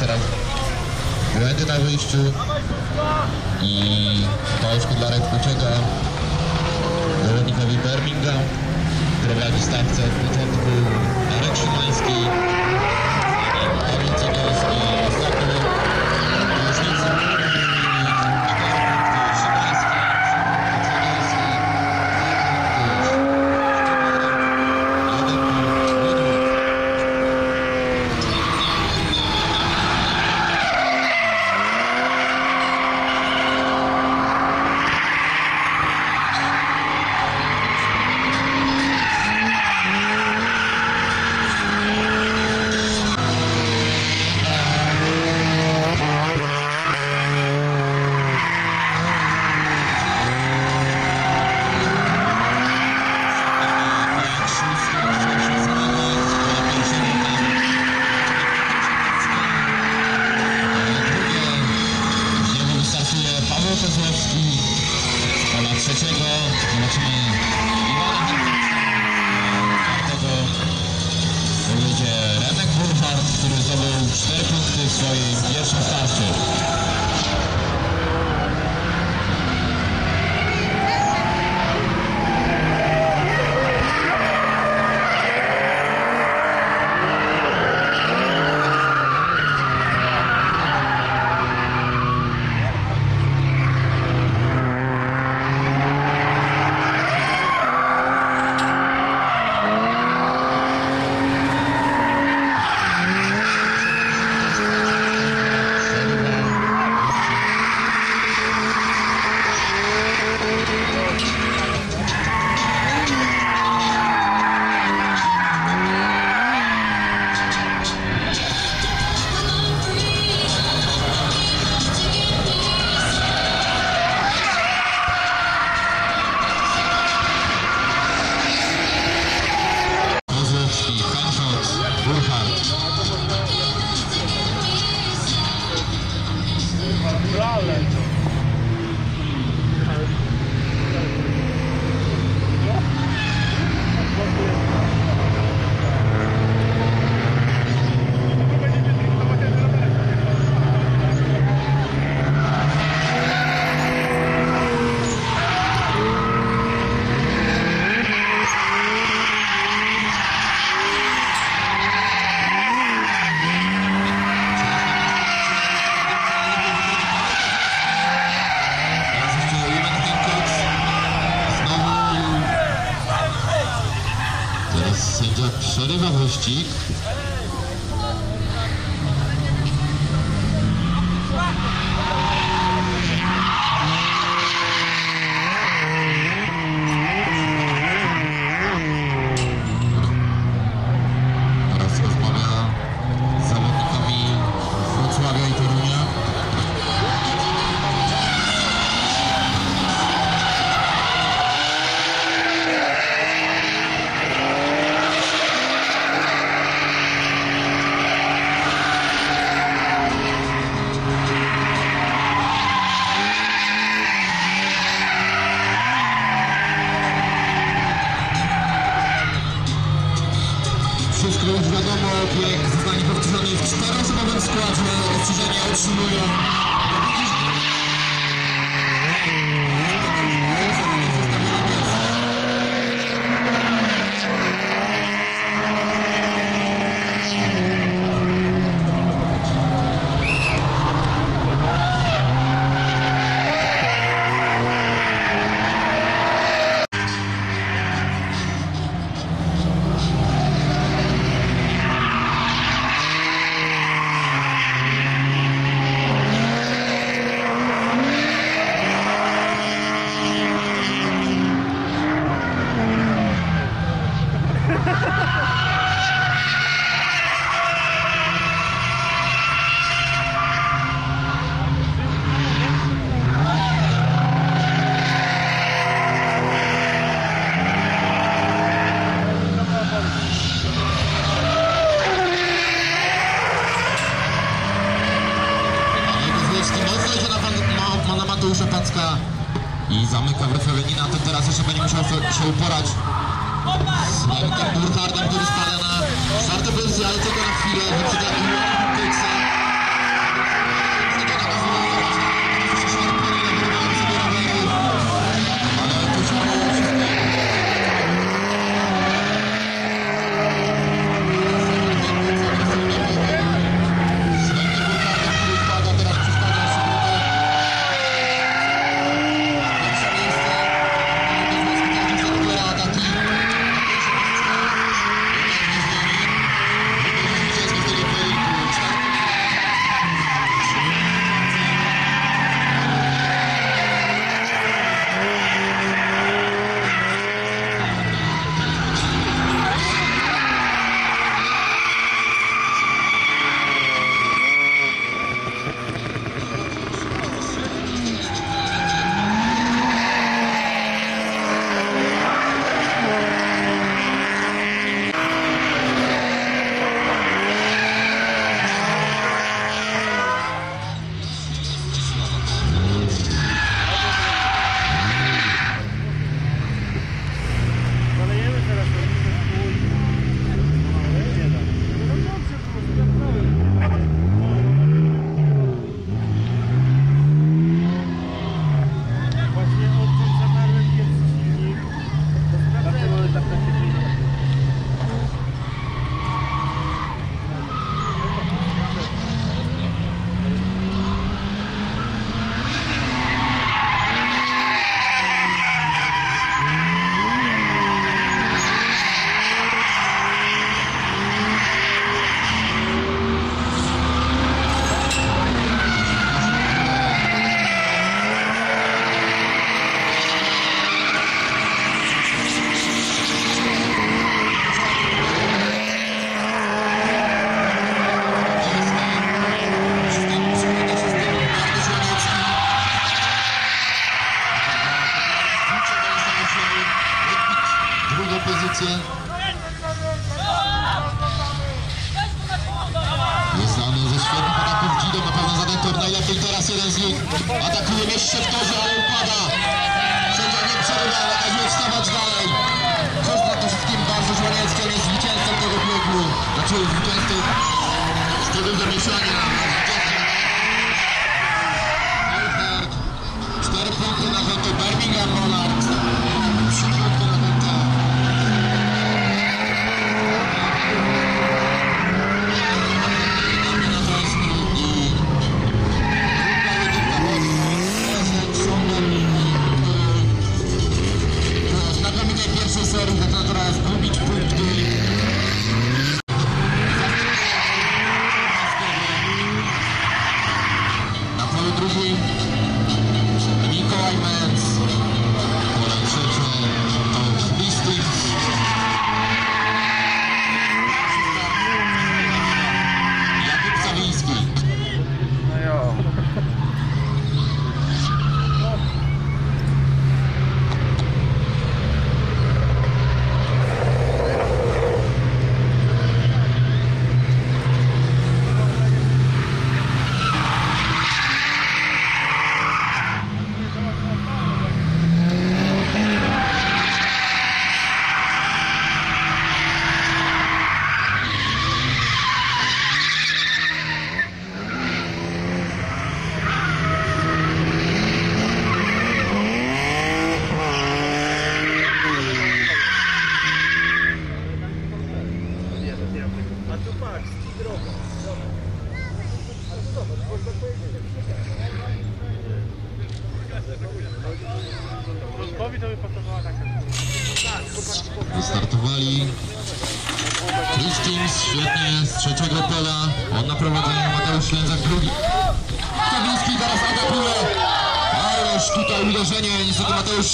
teraz. Błędy na wyjściu i pałeczku dla Redkuczego zawodnikowi Birmingham prowadzi stawce w początku Marek Szymański wiadomo, bieg zostanie powtórzony w czteroosobowym składzie. Ostrzeżenie otrzymują.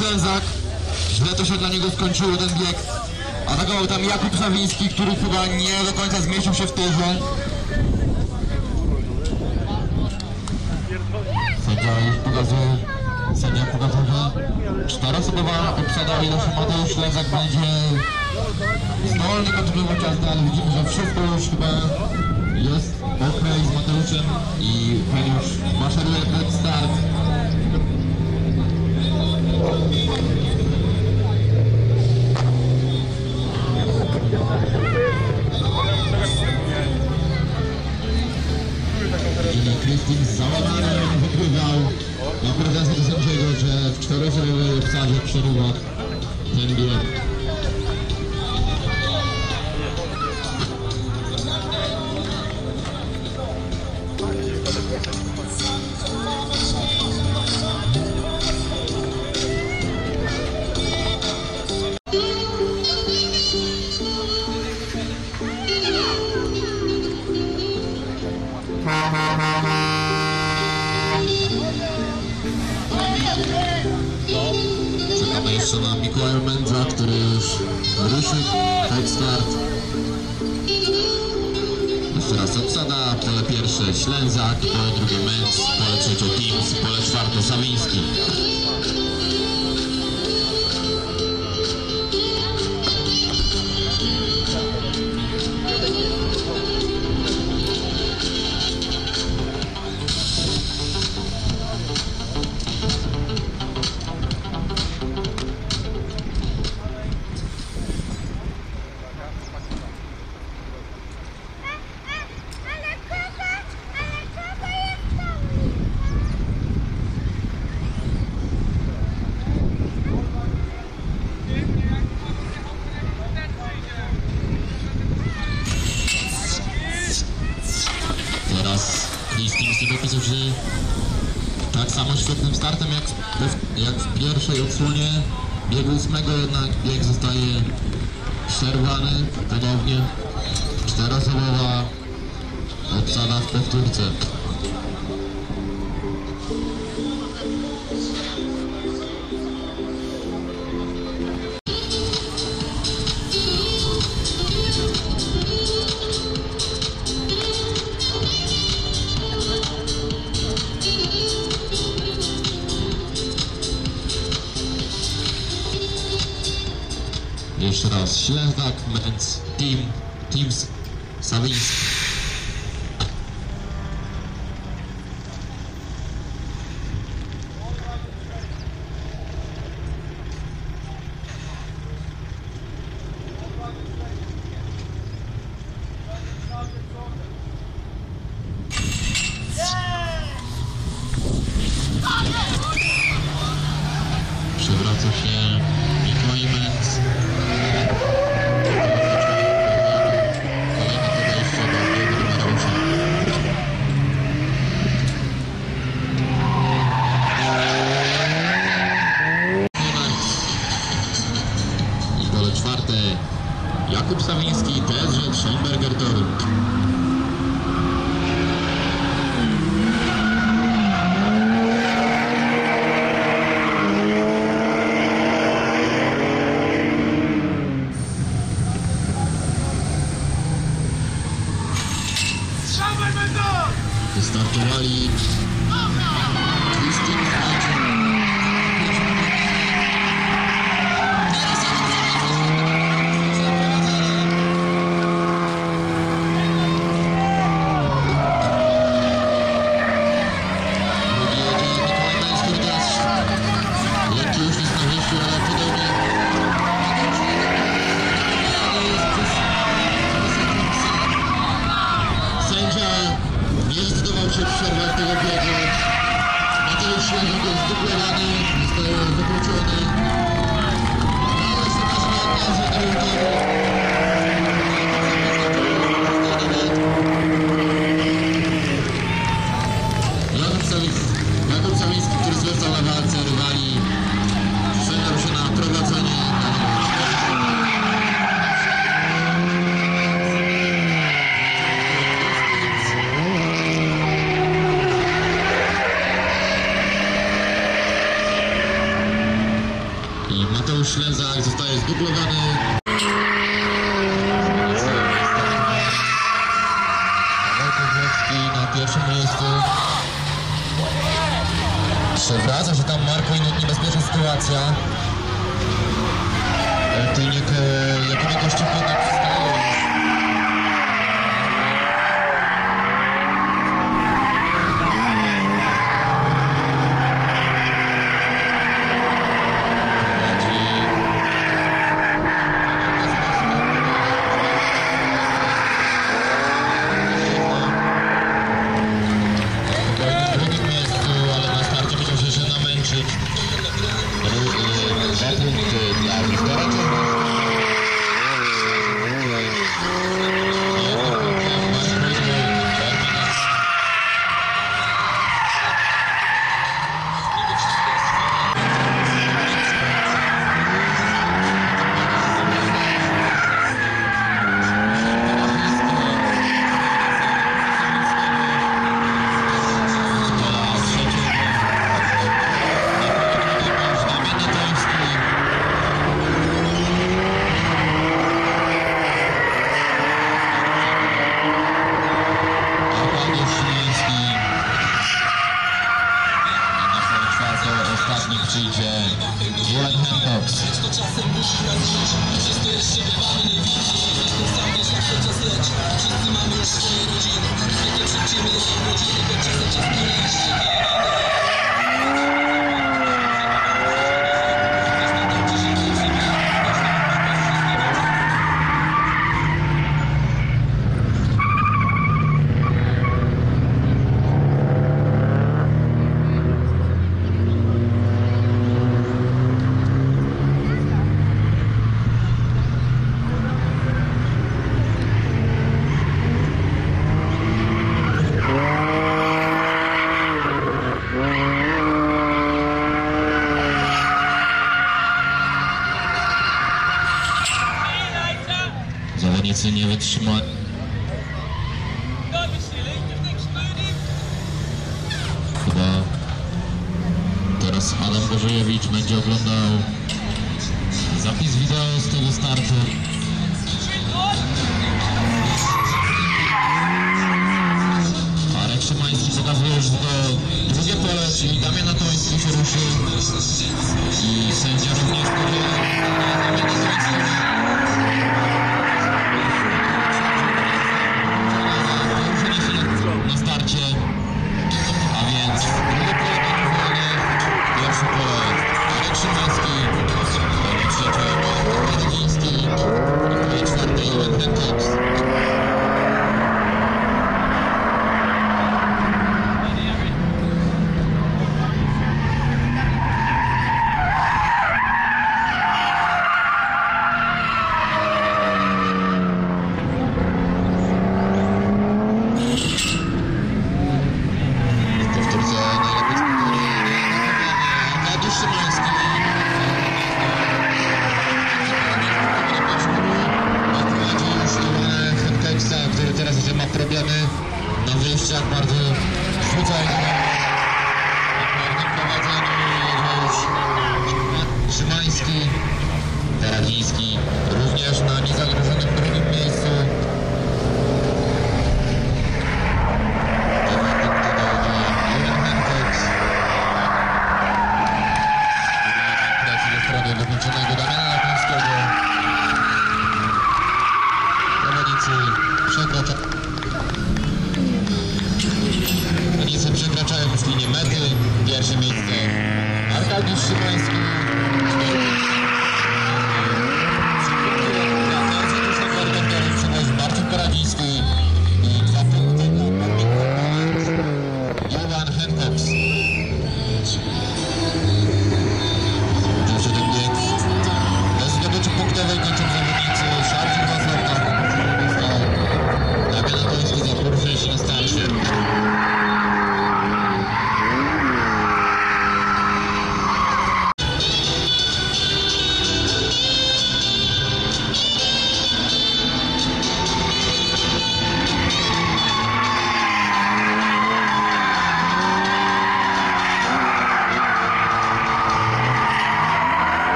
Ślęzak. Źle to się dla niego skończyło ten bieg. Atakował tam Jakub Sawiński, który chyba nie do końca zmieścił się w torze. Sędzia już pokazuje. Sędzia pokazuje, że czteroosobowa obsada, ile Mateusz Ślęzak będzie zdolny kontynuować jazdę, ale widzimy, że wszystko już chyba jest ok z Mateuszem i już maszeruje przed start. Ślęzak, pole drugie Mędz, pole trzecie Teams, pole czwarte Sawiński. Ósmego, jednak bieg zostaje przerwany ponownie. Czteroosobowa obsada w powtórce.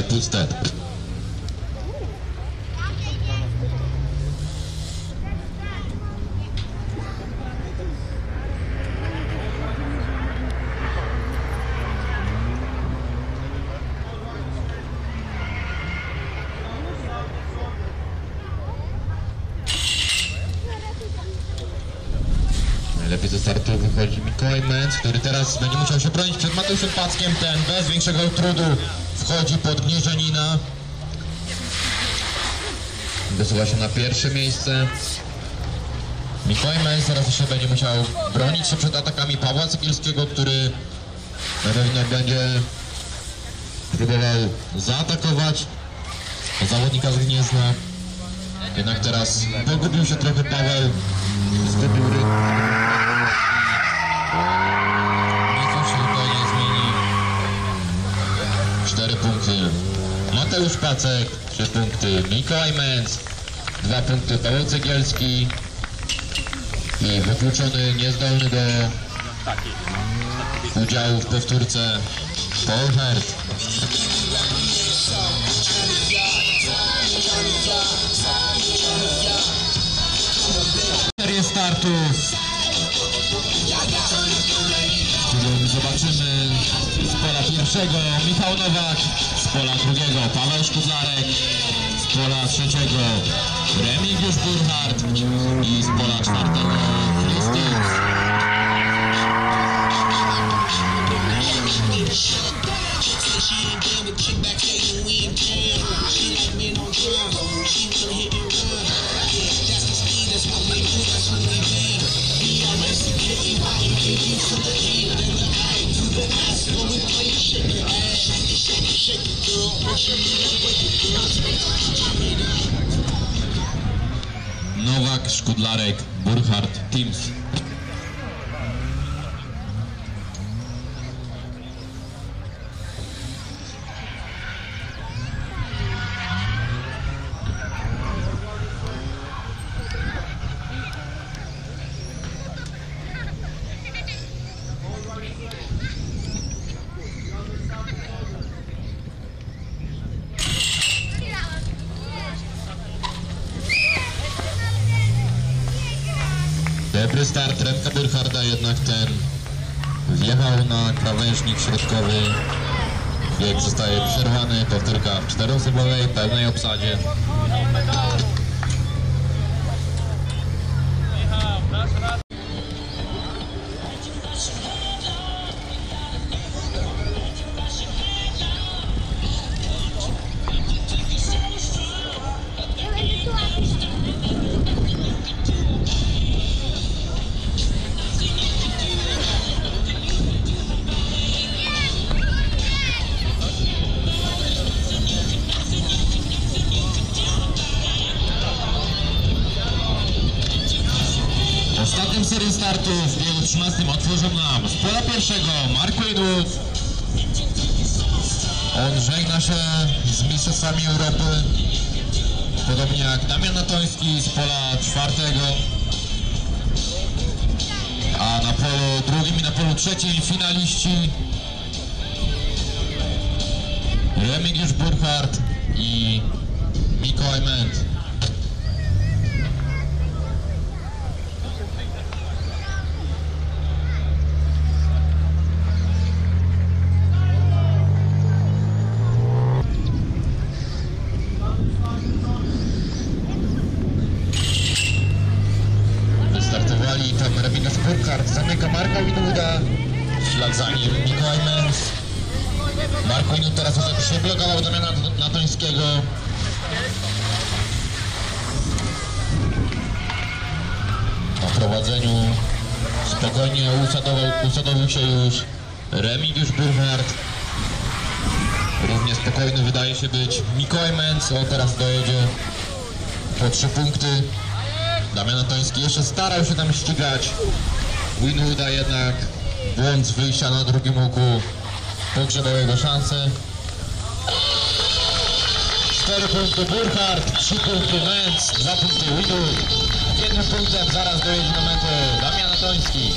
Pozostaje puste. Najlepiej ze startu wychodzi Mikołaj który teraz będzie musiał się bronić przed Mateuszem Packiem. Ten bez większego trudu wchodzi pod Gnieżanina. Wysuwa się na pierwsze miejsce. Mikołaj Męc teraz jeszcze będzie musiał bronić się przed atakami Pawła Cegielskiego, który na pewno będzie próbował zaatakować zawodnika z Gniezna. Jednak teraz pogubił się trochę Paweł, Pacek, trzy punkty. Mikołaj Męc, dwa punkty. Paweł Cegielski i wykluczony, niezdolny do udziału w powtórce Paul Hert. Serię startów. zobaczymy z pola pierwszego Michał Nowak, z pola drugiego Paweł Szkudlarek, z pola trzeciego Remigiusz Burchardt i z pola czwartego Chrystus. Nowak, Szkudlarek, Burchardt, Teams. 再见 trzeciej finaliści Remigiusz Burkhardt i Mikołaj Ment. trzy punkty. Damian Antoński jeszcze starał się tam ścigać. Winwooda jednak błąd z wyjścia na drugim łuku pogrzebał jego szansę. 4 punkty Burkhardt, 3 punkty Menz, 2 punkty Winwood. Jednym punktem zaraz dojedzie do mety Damian Antoński.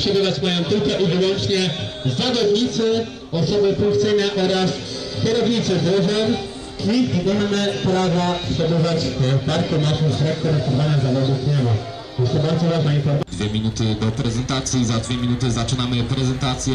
Przebywać mają tylko i wyłącznie zawodnicy, osoby funkcyjne oraz kierownicy drużyn. Nikt nie ma prawa przebywać w parku w trakcie rozpoczynania zawodów nie ma. Jest to bardzo ważna informacja. Dwie minuty do prezentacji, za dwie minuty zaczynamy prezentację.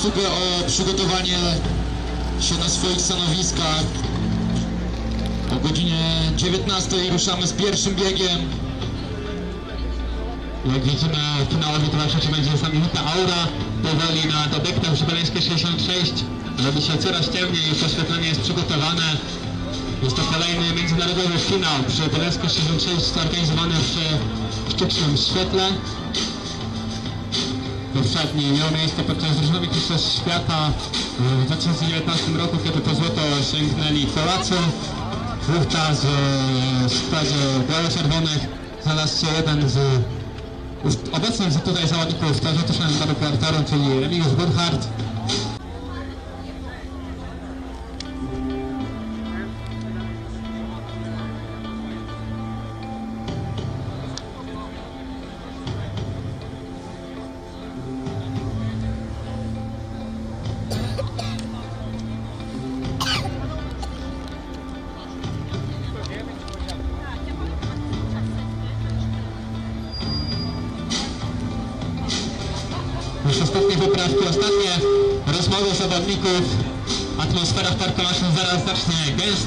Obsługę o przygotowanie się na swoich stanowiskach. O godzinie 19 ruszamy z pierwszym biegiem. Jak widzimy, finałowy towarzyszyć będzie znamienita aura. Powoli na obiektach Żywieleńskie 66 robi się coraz ciemniej, już oświetlenie jest przygotowane. Jest to kolejny międzynarodowy finał przy Żywieleńskie 66 zorganizowany przy sztucznym świetle. Poprzedni miał miejsce podczas różnowych mistrzostw świata w 2019 roku, kiedy to złoto sięgnęli Polacy. Wówczas e, w składzie biało-czerwonych znalazł się jeden z obecnych tutaj zawodników teoretycznego składu kwartaru, czyli Remigiusz Burkhardt.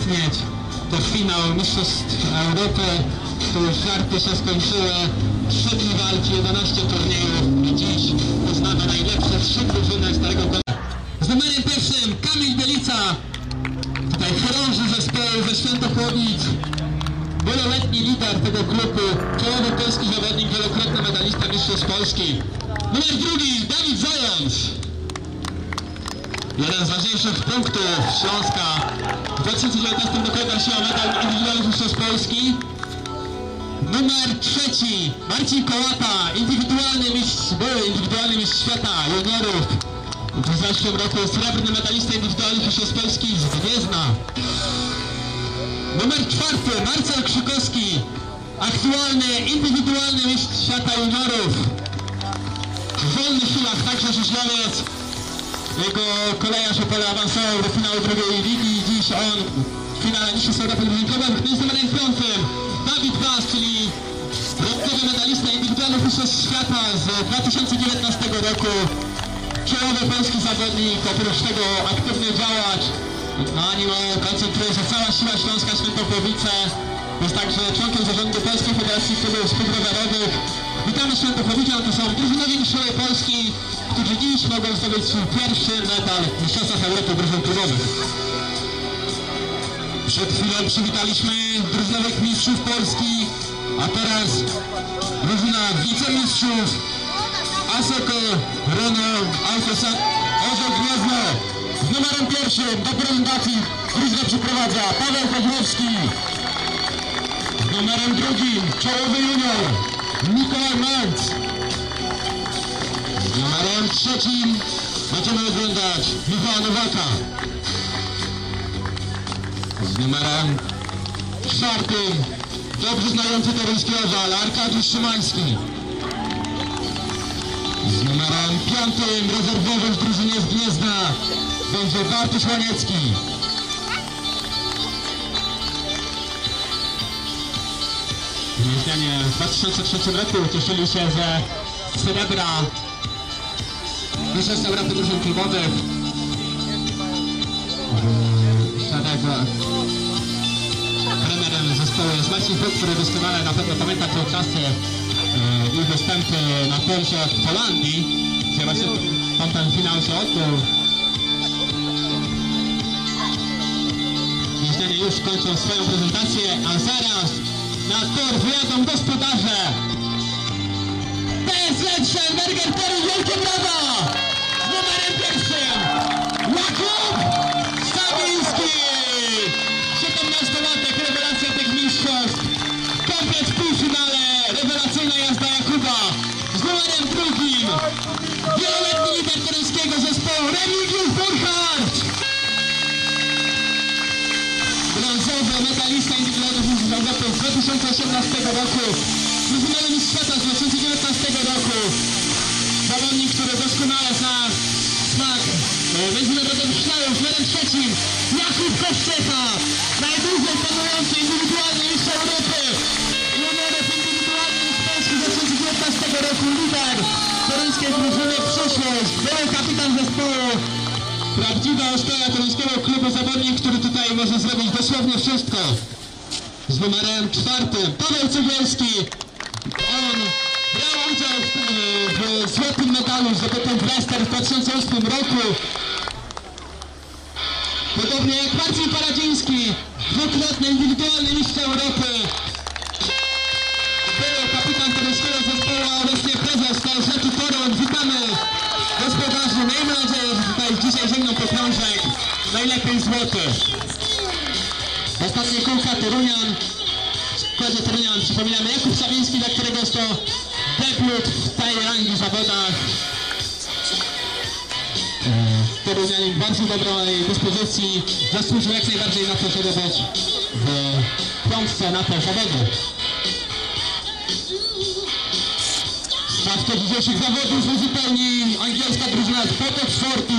Gęstnieć. To finał Mistrzostw Europy. Już żarty się skończyły. Trzy dni walki, 11 turniejów. I dziś uznane najlepsze trzy drużyny Starego Konia. Z numerem pierwszym Kamil Bielica. Tutaj chorąży zespołu ze Świętochłowic. Wieloletni lider tego klubu, czołowy polski zawodnik, wielokrotny medalista Mistrzostw Polski. Numer drugi, Dawid Zając. Jeden z ważniejszych punktów Śląska. W 2019 dokładał się o medal indywidualny Mistrzostw Polski. Numer trzeci, Marcin Kołata, indywidualny mistrz, były indywidualny mistrz świata juniorów. W zeszłym roku srebrny medalista indywidualny Mistrzostw Polski z Gniezna. Numer czwarty, Marcel Krzykowski, aktualny indywidualny mistrz świata juniorów. W wolnych chwilach także Rzeszlowiec. Jego kolejarz Opole awansował do finału drugiej ligi. Dziś on w finale Mistrzostw Europy Drużynkowym. Z numerem piątym Dawid Bas, czyli brązowy medalista indywidualnych Mistrzostw Świata z 2019 roku. Czołowy polski zawodnik, oprócz tego aktywny działacz. Na nim koncentruje się cała siła Śląska Świętochłowice. Jest także członkiem zarządu Polskiej Federacji Klubów Rowerowych. Witamy Świętochłowiczan, to są drużynowi mistrzowie Polski, którzy dziś mogą zdobyć swój pierwszy medal w Mistrzostwach Europy drużyn klubowych. Przed chwilą przywitaliśmy drużynowych mistrzów Polski, a teraz drużyna wicemistrzów Asoko Renault Autosan Orzeł Gniezno z numerem pierwszym do prezentacji drużynę przeprowadza Paweł Kozłowski. Z numerem drugim czołowy junior Mikołaj Manc z numerem trzecim będziemy oglądać Michała Nowaka z numerem czwartym. Dobrze znający toruński owal Arkadiusz Szymański. Z numerem piątym rezerwowym w drużynie z Gniezna. Będzie Bartosz Łaniecki. Gnieźnianie w 2003 roku cieszyli się ze srebra Mistrzostw Europy drużyn klubowych. W zespołu jest Marcin Huk, który doskonale na pewno pamięta te czasy e, i występy na torze w Holandii, gdzie właśnie tam ten finał się odbył. Niestety już kończą swoją prezentację, a zaraz na tor wyjadą gospodarze. PSL Schelberger, Tory, wielkie brawa! Z numerem pierwszym Jakub jazda Jakuba z numerem drugim. Wieloletni lider zespołu Remigiusz Burkhardt. Brązowy medalista indywidualnych Europy z 2018 roku. Mistrz świata z 2019 roku. Zawodnik, który doskonale zna smak e, międzynarodowych szlajów. Numerem trzecim Jakub Koszczecha. Najdłużej toruńskiej drużyny przyszłość. Były kapitan zespołu. Prawdziwa ostoja toruńskiego klubu zawodnik, który tutaj może zrobić dosłownie wszystko. Z numerem czwartym Paweł Cegielski. On brał udział w, w złotym medalu zdobytym w Leicester w 2008 roku. Podobnie jak Marcin Paradziński, dwukrotny indywidualny mistrz Europy. Był kapitan toruńskiego zespołu, a obecnie prezes TSZ Toruń. Witamy gospodarzy. Miejmy nadzieję, że tutaj krążek. Najlepiej złoty. Ostatnie kółka Torunian. Składzie Torunian przypominamy Jakub Sawiński, dla którego jest to debiut w tej rangi zawodach. E, Torunianin bardzo dobrej dyspozycji. Zasłużył jak najbardziej na to, żeby być w piątce na te zawody. Stawkę dzisiejszych zawodów uzupełni angielska drużyna z Potoczfortu.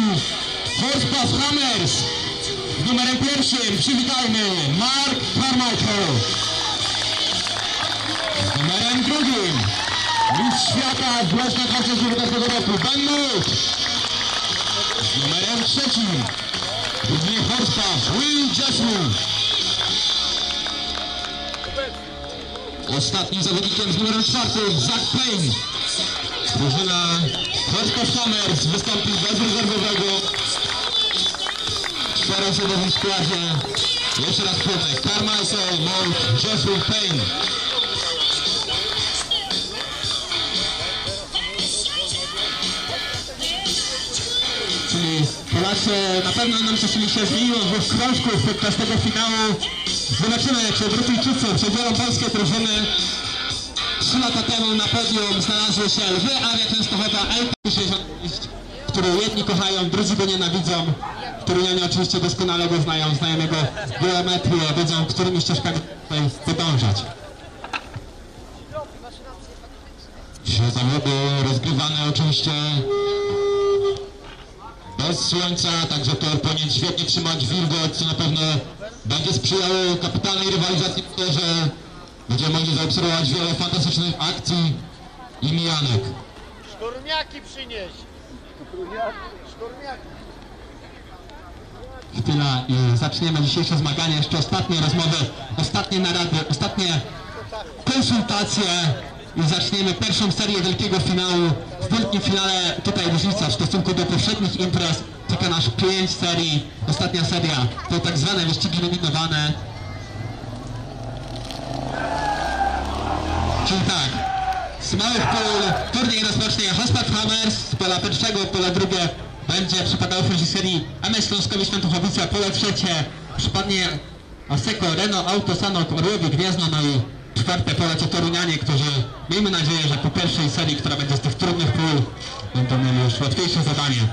Horspath Hammers. Z numerem pierwszym przywitajmy Mark Carmichael. Z numerem drugim mistrz świata z Leszna 2019 roku Ben Moot. Z numerem trzecim drużynie Horspath Will Jessup. Ostatnim zawodnikiem z numerem czwartym Zach Payne. Drużyna Horspath Hammers wystąpi bez rezerwowego. W czteroosobowym składzie. Jeszcze raz powiem. Carmichael, Moult, Jeffrey Payne. Czyli Polacy na pewno nam się zmieniło w dwóch krążków podczas tego finału. Zobaczymy, czy Brytyjczycy przedzielą polskie drużyny. Trzy lata temu na podium znalazły się Lwy, Avia Częstochowa, LP66, który jedni kochają, drudzy go nienawidzą. Torunianie oczywiście doskonale go znają, znają jego geometrię, wiedzą, którymi ścieżkami tutaj podążać. Dzisiaj zawody rozgrywane oczywiście bez słońca, także tor powinien świetnie trzymać wilgoć, co na pewno będzie sprzyjało kapitalnej rywalizacji w torze. Będziemy mogli zaobserwować wiele fantastycznych akcji i mijanek. Sztormiaki przynieś. Sztormiaki. Chwila i zaczniemy dzisiejsze zmagania. Jeszcze ostatnie rozmowy, ostatnie narady, ostatnie konsultacje i zaczniemy pierwszą serię wielkiego finału. W wielkim finale tutaj różnica w stosunku do poprzednich imprez. Czeka nas pięć serii. Ostatnia seria to tak zwane wyścigi nominowane. Czyli tak, z małych pól turniej rozpocznie Hospad Hammers z pola pierwszego, pole drugie będzie przypadało w serii MS Śląskowi Świętochowice, a pole trzecie przypadnie Aseko, Renault, Auto, Sanok, Orłowie, Gwiazno, no i czwarte pole to Torunianie, którzy miejmy nadzieję, że po pierwszej serii, która będzie z tych trudnych pól, będą mieli już łatwiejsze zadanie.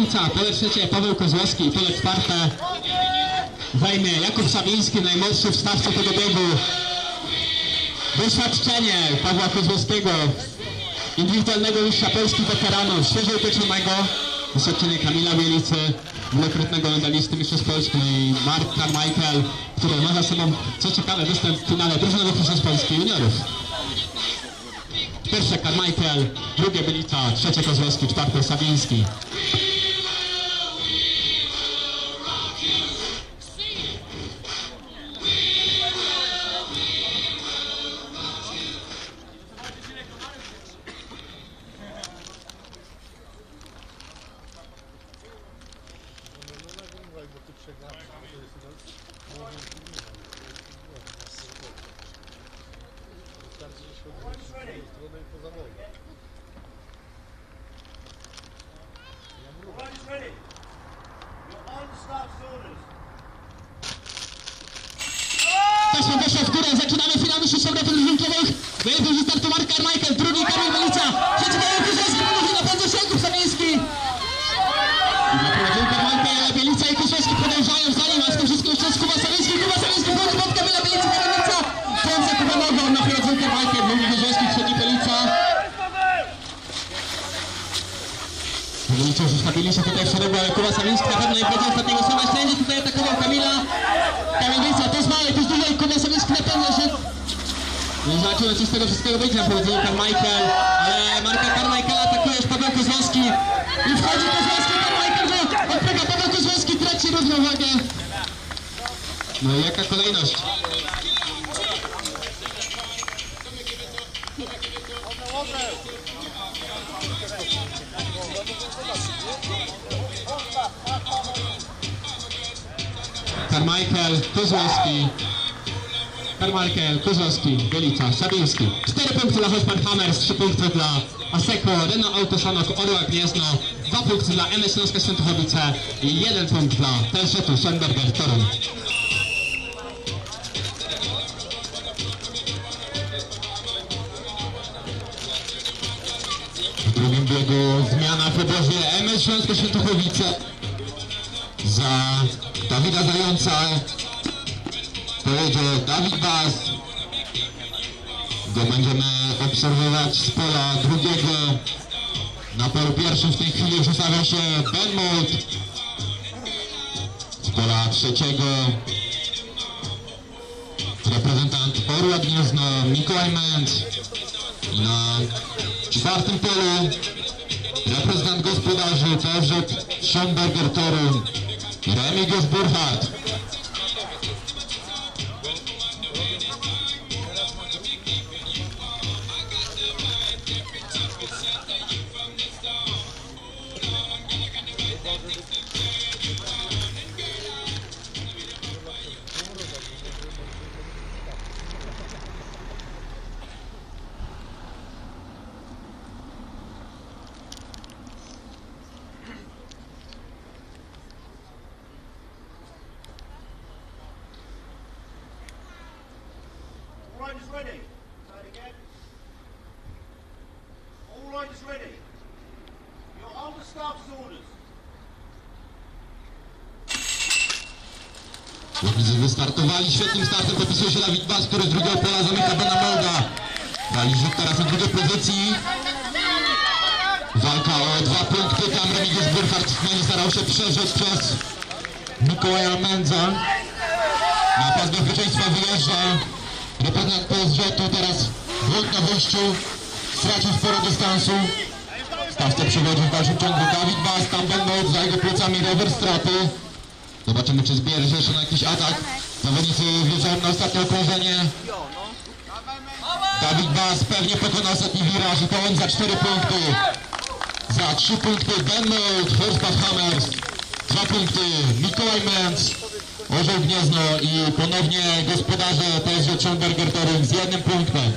Bielica, pole trzecie Paweł Kozłowski, pole czwarte zajmie Jakub Sabiński, najmłodszy w stawce tego biegu. Doświadczenie Pawła Kozłowskiego, indywidualnego mistrza Polski weteranów, świeżo upieczonego, doświadczenie Kamila Bielicy, wielokrotnego medalisty mistrzostw Polski i Mark Carmichael, który ma za sobą, co ciekawe, występ w finale drużynowych mistrzostw Polski juniorów. Pierwsze Carmichael, drugie Bylica, trzecie Kozłowski, czwarte Sabiński. Carmichael, Kozłowski, Carmichael, Kozłowski, Bielica, Szabiński. 4 punkty dla Hośman Hammers, 3 punkty dla Aseko, Renault Autosanok, Orła Gniezno, 2 punkty dla MS Śląska Świętochowice i 1 punkt dla Telsotu Schoenberger Toruń. W drugim biegu zmiana w obozie MS Śląska Świętochowice za Dawida Zająca pojedzie Dawid Bas. Go będziemy obserwować z pola drugiego. Na polu pierwszym w tej chwili już ustawia się Ben Mold. Z pola trzeciego reprezentant Orła Gniezno Mikołaj na czwartym polu reprezentant gospodarzy PFZ Schomberger Toruń Keramik jest Burhardt. Mikołaja Mędza. Na pas bezpieczeństwa wyjeżdża reprezentant PSŻ-u, teraz błąd na wyjściu, stracił sporo dystansu. Stawce przywodzi w dalszym ciągu Dawid Bas, tam będą za jego plecami rower straty. Zobaczymy, czy zbierze się jeszcze na jakiś atak. Zawodnicy wjeżdżają na ostatnie okrążenie. Dawid Bas pewnie pokona ostatni wiraż i połącz za 4 punkty. Za 3 punkty Ben Mold, Horstbach Hammers. 2 punkty Mikołaj Menz, Orzeł Gniezno i ponownie gospodarze PSG Schomberger Toruń z jednym punktem.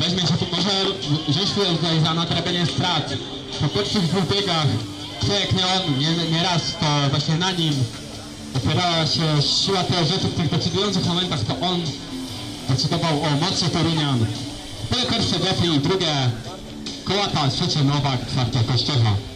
Weźmie się tu może Rzeszwy za natrapienie strat. Po pierwszych dwóch biegach, kto jak nie nie, raz, to właśnie na nim opierała się siła tej rzeczy w tych decydujących momentach, to on decydował o mocy Torunian. Pole pierwsze Jeffrey, drugie Kołata, trzecie Nowak, czwarte Kościecha.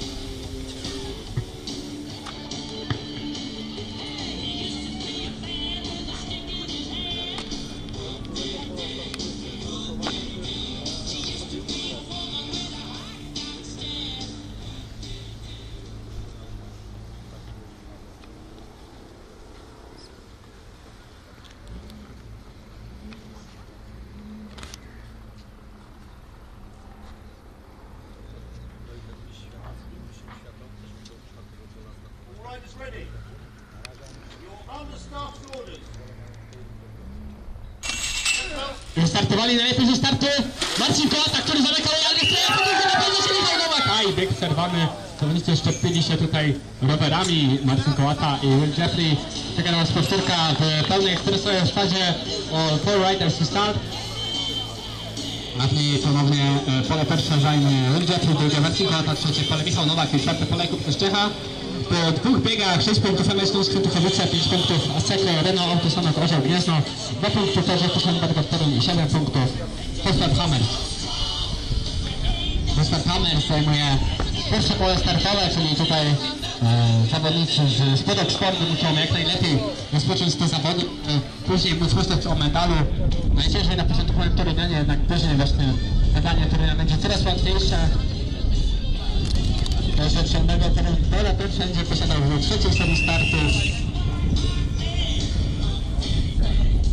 Tutaj rowerami. Marcin Kołata i Will Jeffrey. Czeka na nas powtórka w pełnej ekspresowej stadzie o Four Riders to Start. Następnie ponownie e, pole pierwsze zajmie Will Jeffrey, drugie Marcin Kołata, trzecie pole Michał Nowak i czwarte pole Jakub Kościecha. Po dwóch biegach 6 punktów MS Śląsk Tuchowice, 5 punktów Asseco, Renault Autosanok Orzeł Gniezno, 2 punkty Torze Tuchenberg Toruń i 7 punktów Postad Hammer. Postad Hammer zajmuje pierwsze pole startowe, czyli tutaj e, zawodnicy z Spodok Sportu muszą jak najlepiej rozpocząć te zawody, e, później móc myśleć o medalu. Najciężej na początkowym Torumianie, jednak później właśnie zadanie Torunia będzie coraz łatwiejsze. To jest osiągnego pola, ten wszędzie posiadał w trzeciej serii startów.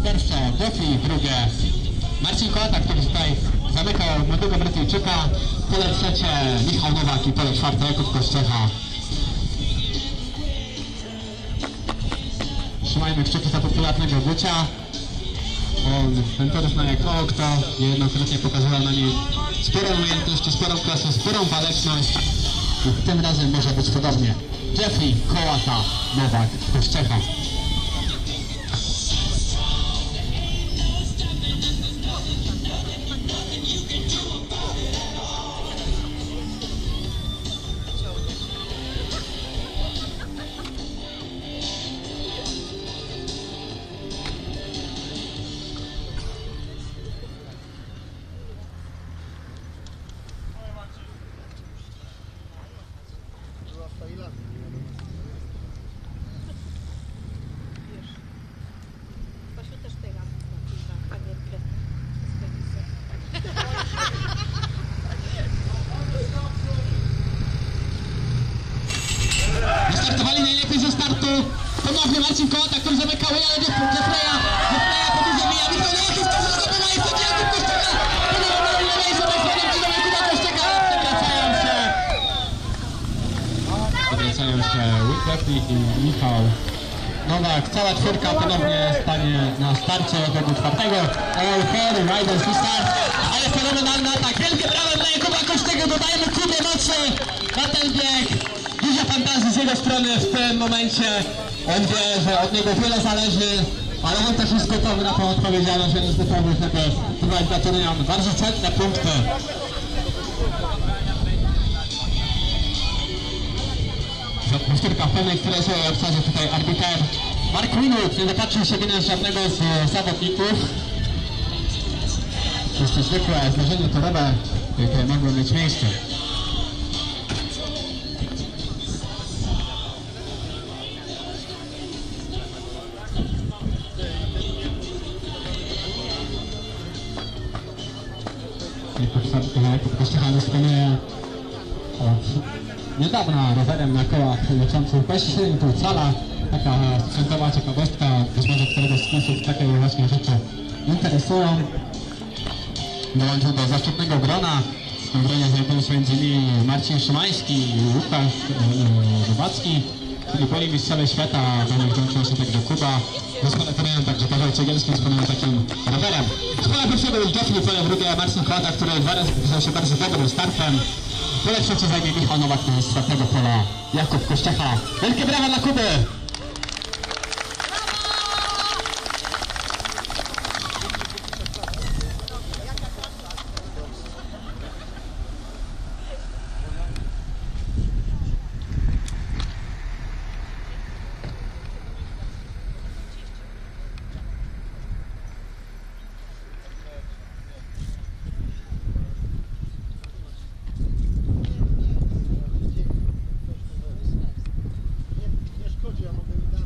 Pierwsze Jeffrey, drugie Marcin Kołata, który tutaj zamykał młodego Brytyjczyka. Pole trzecie Michał Nowak i pole czwarte Jakub Kościecha. Trzymajmy kciuki za popularnego Gucia. On, ten tor zna jak mało kto, niejednokrotnie pokazywał na nim sporą umiejętność, sporą klasę, sporą waleczność. Tym razem może być podobnie. Jeffrey, Kołata, Nowak, Kościecha. Gotowy na tą odpowiedzialność, on jest gotowy, żeby chyba dla Torunian bardzo cenne punkty. Powtórka w pełnej ekspresowej obsadzie tutaj arbiter Mark Winwood nie dopatrzył się winy żadnego z e, zawodników. Jest zwykłe zdarzenie torowe, jakie mogło mieć miejsce. Leczących 27,5 cala. Taka sprzętowa ciekawostka, być może któregoś z kursów takie właśnie rzeczy interesują. Dołączył do zaszczytnego grona. W tym gronie znajdują się m.in. Marcin Szymański, Łukasz e, Rybacki, czyli byli mistrzowie świata, nich dołączył się także Kuba. Zespole trenują także Paweł Cegielski, dysponują takim rowerem. W pole pierwszego był Jeffrey, pole drugie Marcin Kłada, który dwa razy wypisał się bardzo dobrym startem. Pole trzecie zajmie Michał Nowak, z czwartego pola Jakub Kościecha. Wielkie brawa dla Kuby! Nie szkodzi, ja mogę mi dać.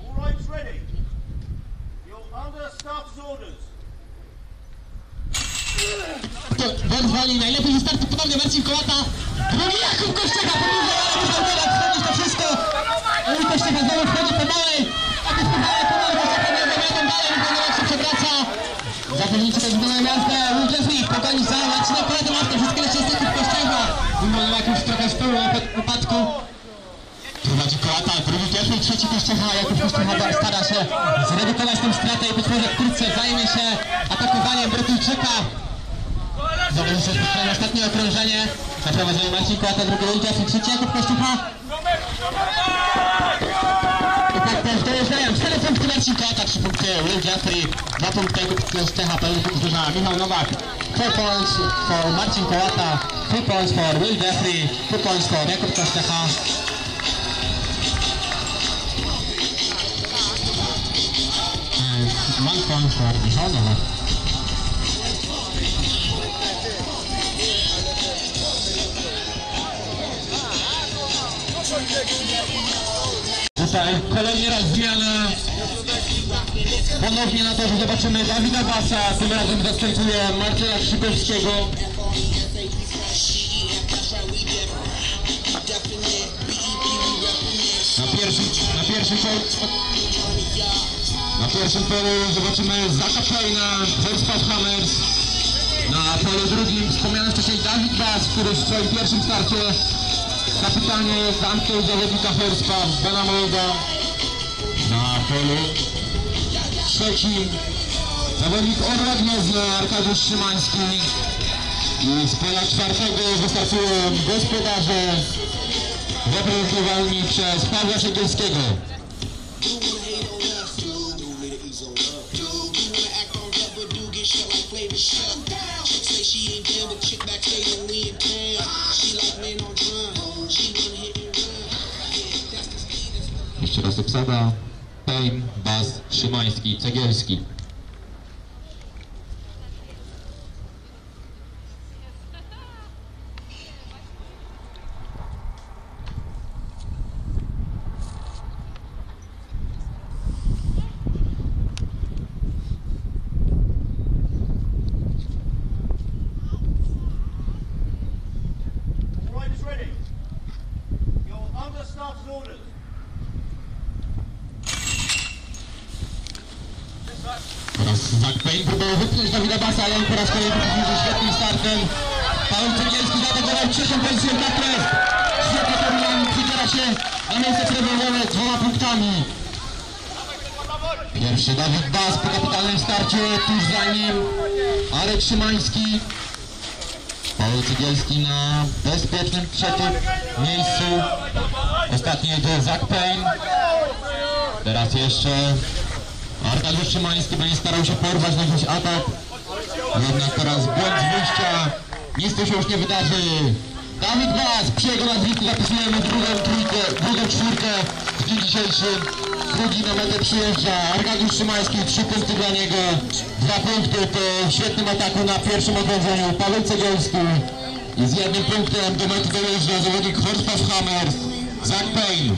All rights ready. You're under staff's orders. Wezwali najlepiej ze startu ponownie Marcin Kołata. Drugi Jakub Kościecha podróże, ale Michał Nowak wchodzi w to wszystko. I Kościecha znowu wchodzi po małej. Jakub Kościecha ponownie Kościecha nie zawiadą dalej, Michał Nowak się przewraca. Zawodnicy też wykonają jazdę. Will Jeffrey pogoni za Marcinem Kołatą, a wszystkie leci z Jakub Kościecha. Michał Nowak Nowak już trochę w pełnym upad- upadku. Prowadzi Kołata, drugi, pierwszy Kościecha. Jakub Kościecha stara się zredukować tę stratę i być może wkrótce zajmie się atakowaniem Brytyjczyka. Znowu się spotkanie ostatnie okrążenie. Na prowadzeniu Marcin Kołata, drugi Will Jeffrey, trzeci Jakub Kościecha. I tak też dojeżdżają. Cztery punkty Marcin Kołata, trzy punkty Will Jeffrey, dwa punkty Jakub Kościecha, pełny punkt zbliża Michał Nowak. Four points for Marcin Kołata, three points for Will Jeffrey, two points for Jakub Kościecha. And one point for Michał Nowak. Tutaj kolejny raz zmiana. Ponownie na to, że zobaczymy Dawida Basa, tym razem zastępuje Marcela Szybowskiego. Na pierwszym, na pierwszym polu, na pierwszym polu zobaczymy Zaka Fejna, Wolfsburg Hammers. Na polu drugim wspomniany wcześniej Dawid Bas, który w swoim pierwszym starcie kapitalnie zamknął zawodnika Herspa, Bena Molda. Na polu trzecim zawodnik Orła Gniezno, Arkadiusz Szymański. I z pola czwartego wystartują gospodarze reprezentowani przez Pawła Siegielskiego. Raz obsada. Pejm, Bas, Szymański, Cegielski. Riders ready. You're under starting orders. Teraz Zak Payne próbował wypchnąć Dawida Basa, ale on po raz kolejny powtórzy świetnym startem. Paweł Cegielski zaatakował trzecią pozycję Katres. Świetnie Torunian przydziela się na miejsce premierowe dwoma punktami. Pierwszy Dawid Bas po kapitalnym starcie, tuż za nim Arek Szymański. Paweł Cegielski na bezpiecznym trzecim miejscu. Ostatni jedzie Zak Payne. Teraz jeszcze Arkadiusz Szymański będzie starał się porwać na jakiś atak. Jednak teraz błąd z wyjścia. Nic tu się już nie wydarzy. Dawid Bas, przy jego nazwisku zapisujemy drugą trójkę, drugą czwórkę w dniu dzisiejszym. Drugi na metę przyjeżdża Arkadiusz Szymański, trzy punkty dla niego. Dwa punkty po świetnym ataku na pierwszym okrążeniu. Paweł Cegielski. Z jednym punktem do mety dojeżdża zawodnik Horspaw Hammers, Zach Payne.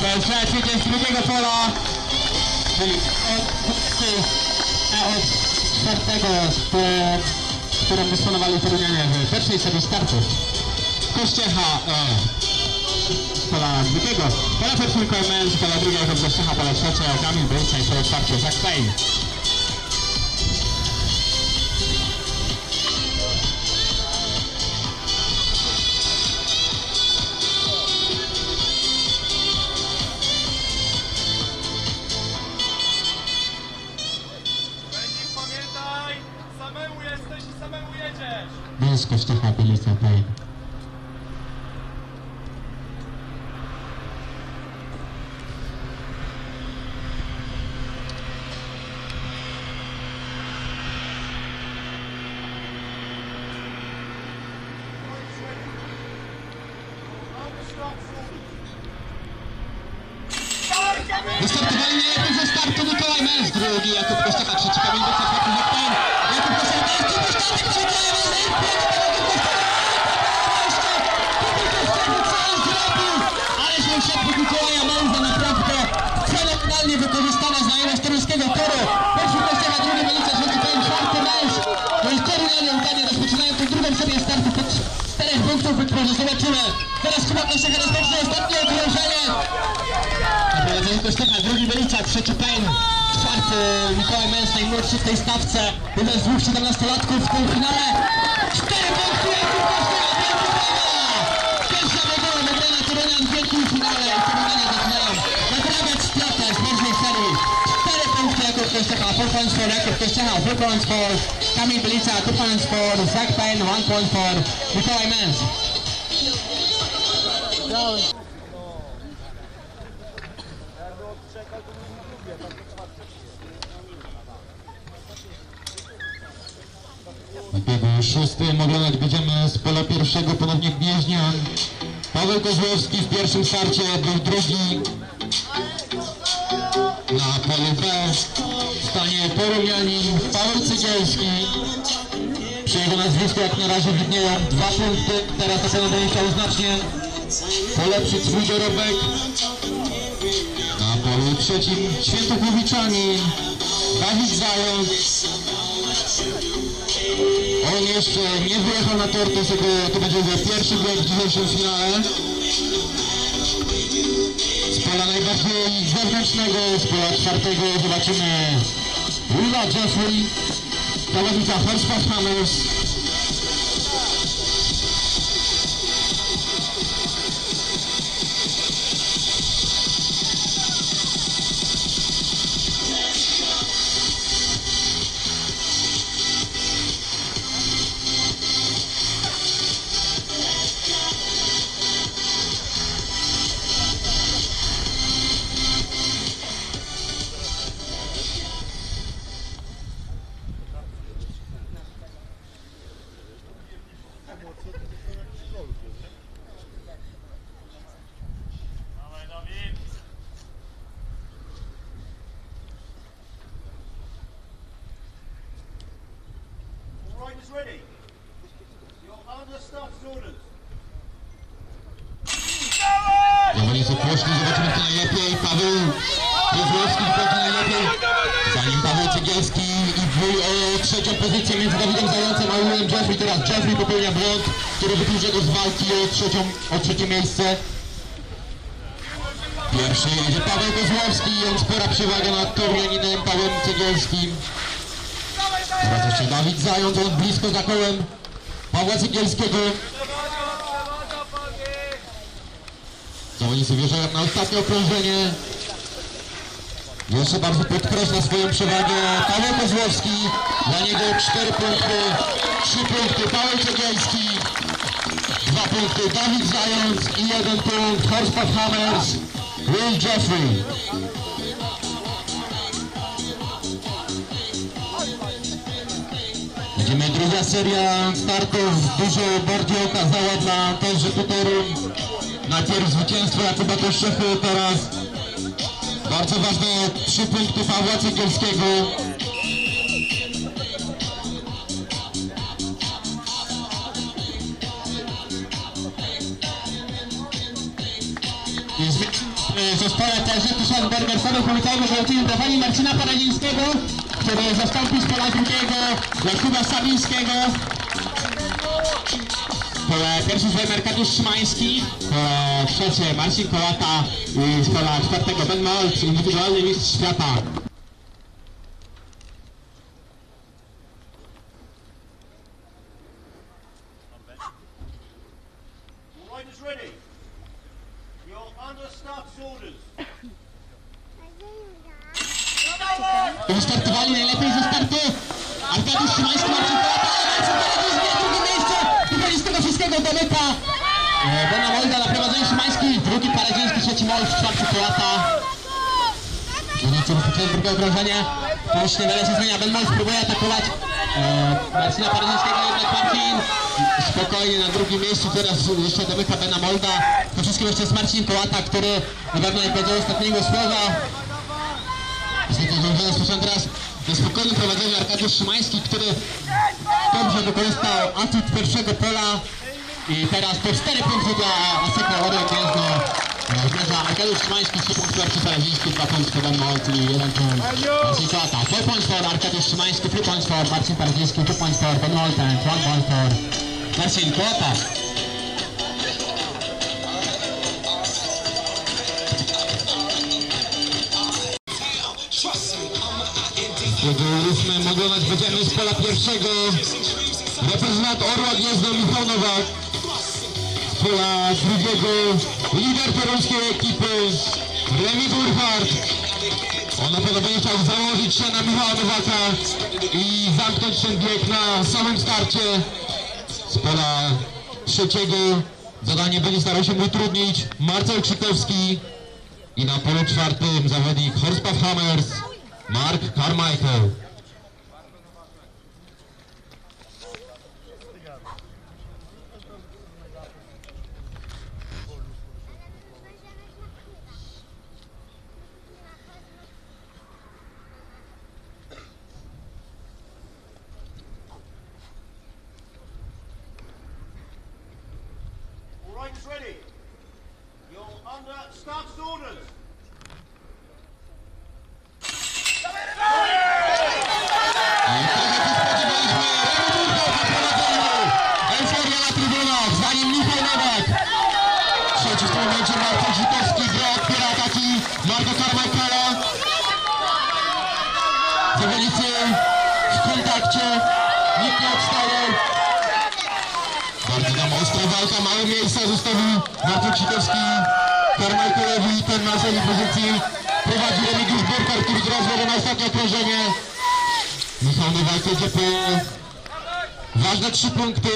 To jest trzeci dzień z drugiego pola, czyli od punktu, a od czwartego, którym, dysponowali Torunianie w pierwszej serii startów. Kościecha e, pola drugiego, pola pierwszym KMN, z pola drugiego od Kościecha, pola trzecie, Kamil Bryca i pola czwarte, Zach pamiętaj, samemu jesteś i samemu jedziesz. Bez Kościecha, Bilica, Payne. Four points for Kamil Bylica, two points for Zach Payne, one point for Mikołaj Męs. W biegu szóstym oglądać będziemy z pola pierwszego ponownie Gnieźnian. Paweł Kozłowski w pierwszym starcie był drugi. Na polu B stanie Porumianin Cygielski. Przy jego nazwisku jak na razie widnieją dwa punkty. Teraz ocena będzie chciał znacznie polepszyć swój dorobek. Na polu trzecim Świętokowiczanin Dawid Zając. On jeszcze nie wyjechał na tor, to, jest jego, to będzie jego pierwszy bieg w dzisiejszym finale. Z pola najbardziej zewnętrznego, z pola czwartego zobaczymy Willa Jeffrey, Falando de Afares Pascoalãos. Jedzie Paweł Kozłowski, on spora przewaga nad Torjaninem Pawłem Cegielskim. Teraz jeszcze Dawid Zając, on blisko za kołem Pawła Cegielskiego. Zawodnicy wjeżdżają na ostatnie okrążenie. Jeszcze bardzo podkreśla swoją przewagę Paweł Kozłowski. Dla niego 4 punkty, 3 punkty Paweł Cegielski, 2 punkty Dawid Zając i 1 punkt Horseback Hammers Will Jeffrey. Będziemy druga seria startów dużo bardziej okazała dla tejże Totoru. Najpierw zwycięstwo Jakuba Koszechy, teraz bardzo ważne trzy punkty Pawła Cegielskiego. W zespole też Tuszanberger Sobel Pomitowy Wołtyny Browani Marcina Paradzińskiego, który zastąpił z pola drugiego Jakuba Sabińskiego. Pole pierwszy zwojem Arkadiusz Szymański, trzecie Marcin Kołata i z pola czwartego Ben Molc, indywidualny mistrz świata. All riders ready. Your under staff's orders. Wystartowali najlepiej ze startu Arkadiusz Szymański, Marcin Kołata, Marcin Paradziński na drugie miejsce wychodzi z tego wszystkiego domyka e, Bena Molda na prowadzeniu Szymański, drugi Paradziński, trzeci Molc, czwarty Kołata Zawodnicy rozpoczynają drugie okrążenie. Tu już niewiele się zmienia. Ben Mols próbuje atakować e, Marcina Paradzińskiego, jednak Marcin spokojnie na drugim miejscu. Teraz jeszcze domyka Bena Molda. To wszystkim jeszcze jest Marcin Kołata, który na pewno nie powiedział ostatniego słowa. Rozpocząłem teraz na spokojnym prowadzeniu Arkadiusz Szymański, który dobrze wykorzystał atut pierwszego pola. I teraz po 4 punkty dla Orle Gniezno. E, Zmierza Arkadiusz Szymański, 3 punkty Marcin Paradziński, 2 punkty Ben Molt i 1 punkt Marcin Kołata. 4 points for Arkadiusz Szymański, 3 points for Marcin Paradziński, 2 points for Ben and 1 point for Marcin Kołata. Jedziemy z pola pierwszego. Reprezentant Orła Gniezno Michał Nowak. Z pola drugiego lider toruńskiej ekipy Remi Burkhardt. On na pewno będzie chciał założyć się na Michała Nowaka i zamknąć ten bieg na samym starcie. Z pola trzeciego zadanie będzie starał się utrudnić Marcel Krzykowski. I na polu czwartym zawodnik Horspath Hammers Mark Carmichael. All riders ready. You're under starts orders. Euforia na trybunach, zanim Michał Nowak. Trzeci w tym momencie Marcin Żykowski, gra otwiera ataki Marko Carmichaela. Zawodnicy w kontakcie, nikt nie odstaje. Bardzo tam ostra walka, małe miejsca zostawił Marcin Żykowski Carmichaelowi. Ten na swojej pozycji prowadzi Remigiusz Burkar, który teraz będzie na ostatnie okrążenie. Michał Nowak jedzie po Ważne trzy punkty.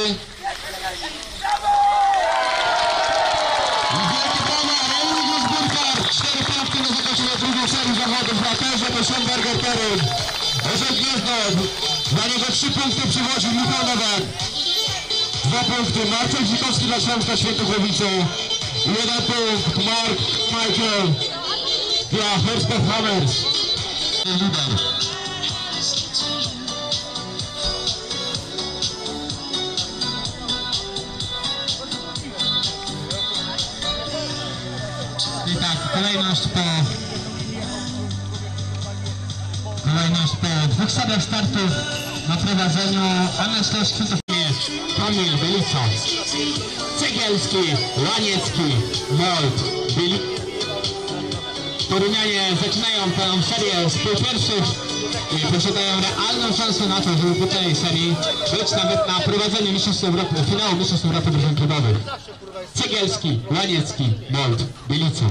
Wielkie brawa, Remigiusz Burkhardt. Cztery punkty na zakończenie drugiej serii zawodów na terze to Schönberger Torun. Orzeł Gniezno. Dla niego trzy punkty przywozi Michał Nowak. Dwa punkty Marcel Dzikowski dla Śląska Świętochłowice. I jeden punkt Mark Michael dla Horspath Hammers. Lider. I tak, kolejność po... Kolejność po dwóch seriach startów na prowadzeniu MS Świętochownie Kamil Bylica, Cegielski, Laniecki, Molt, Byli... Torunianie zaczynają tę serię z pierwszych i posiadają realną szansę na to, żeby po tej serii być nawet na prowadzeniu Mistrzostw Europy, finału Mistrzostw Europy drużyn klubowych. Cegielski, Laniecki, Molt, Bylica.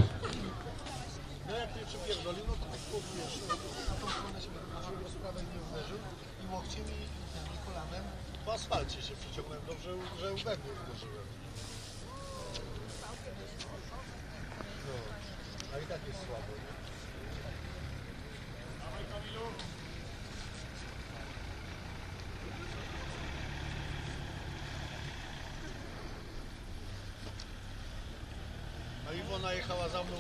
No jak ty przypierdolił, no to tak wiesz, na siebie wróciłem, rozprawę nie uderzył i łokciem i tym i kolanem po asfalcie się przyciągnąłem, dobrze, że we uderzyłem. No, a i tak jest słabo. nie? A Iwona jechała za mną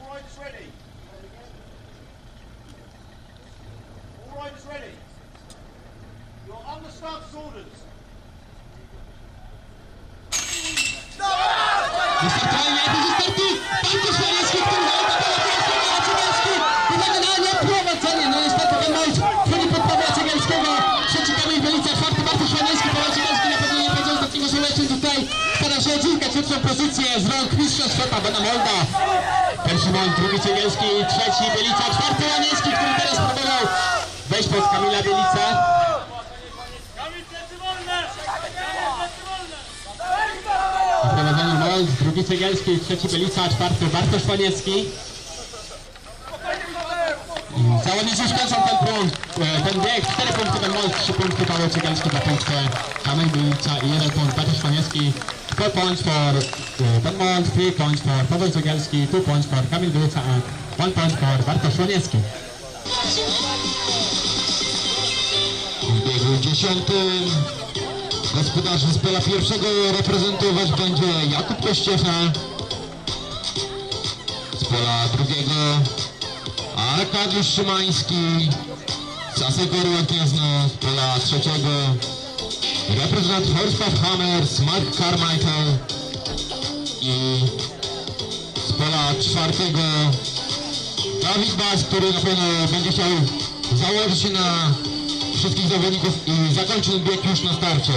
All riders ready. All riders ready. You're under starts orders. Wystarczalnie jakieś starty! Pan Koszwariecki, który walczy po Cegielski! Uwaga na nieprowadzenie! No niestety ten Molt wchodzi pod Pawła Cegielskiego. Trzeci Kamil Belica, czwarty Bartosz Szwaniecki. Paweł Cegielski na pewno nie powiedział do tego, że leczy tutaj. Stara się odzyskać trzecią pozycję z rąk mistrza świata Bena Molda. Pierwszy Molt, drugi Cegielski, trzeci Belica, czwarty Łaniecki, który teraz próbował wejść pod Kamila Bielicę. Kamil plecy wolne! Kamil plecy wolne! Na prowadzeniu Molt, drugi Cegielski, trzeci Belica, czwarty Bartosz Szwaniecki. Zawodnicy już ten punkt, e, ten bieg, 4 punkty ten Molt, 3 punkty Paweł Ciegalski, 2 punkty Kamil Bilica i 1 punkt Bartosz Szwaniecki. 4 points for Ben Molt, 3 points for Paweł Ciegalski, 2 points for Kamil Bilica and 1 point for Bartosz Szwaniecki. W biegu dziesiątym gospodarzy z pola pierwszego reprezentować będzie Jakub Kościecha. Drugiego Arkadiusz Szymański, Sasek Orła Gniezno, z pola trzeciego reprezentant Horspath Hammers, Mark Carmichael i z pola czwartego Dawid Bas, który na pewno będzie chciał założyć się na wszystkich zawodników i zakończyć ten bieg już na starcie.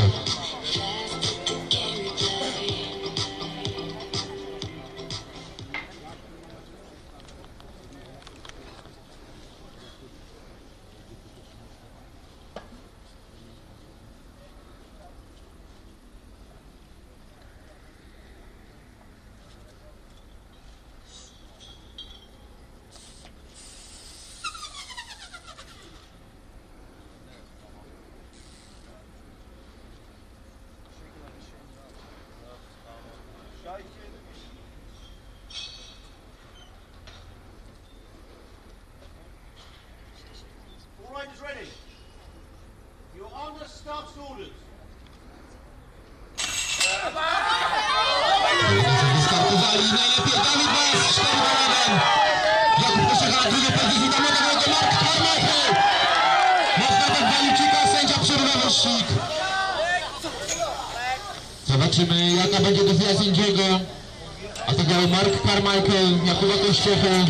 Kościecha.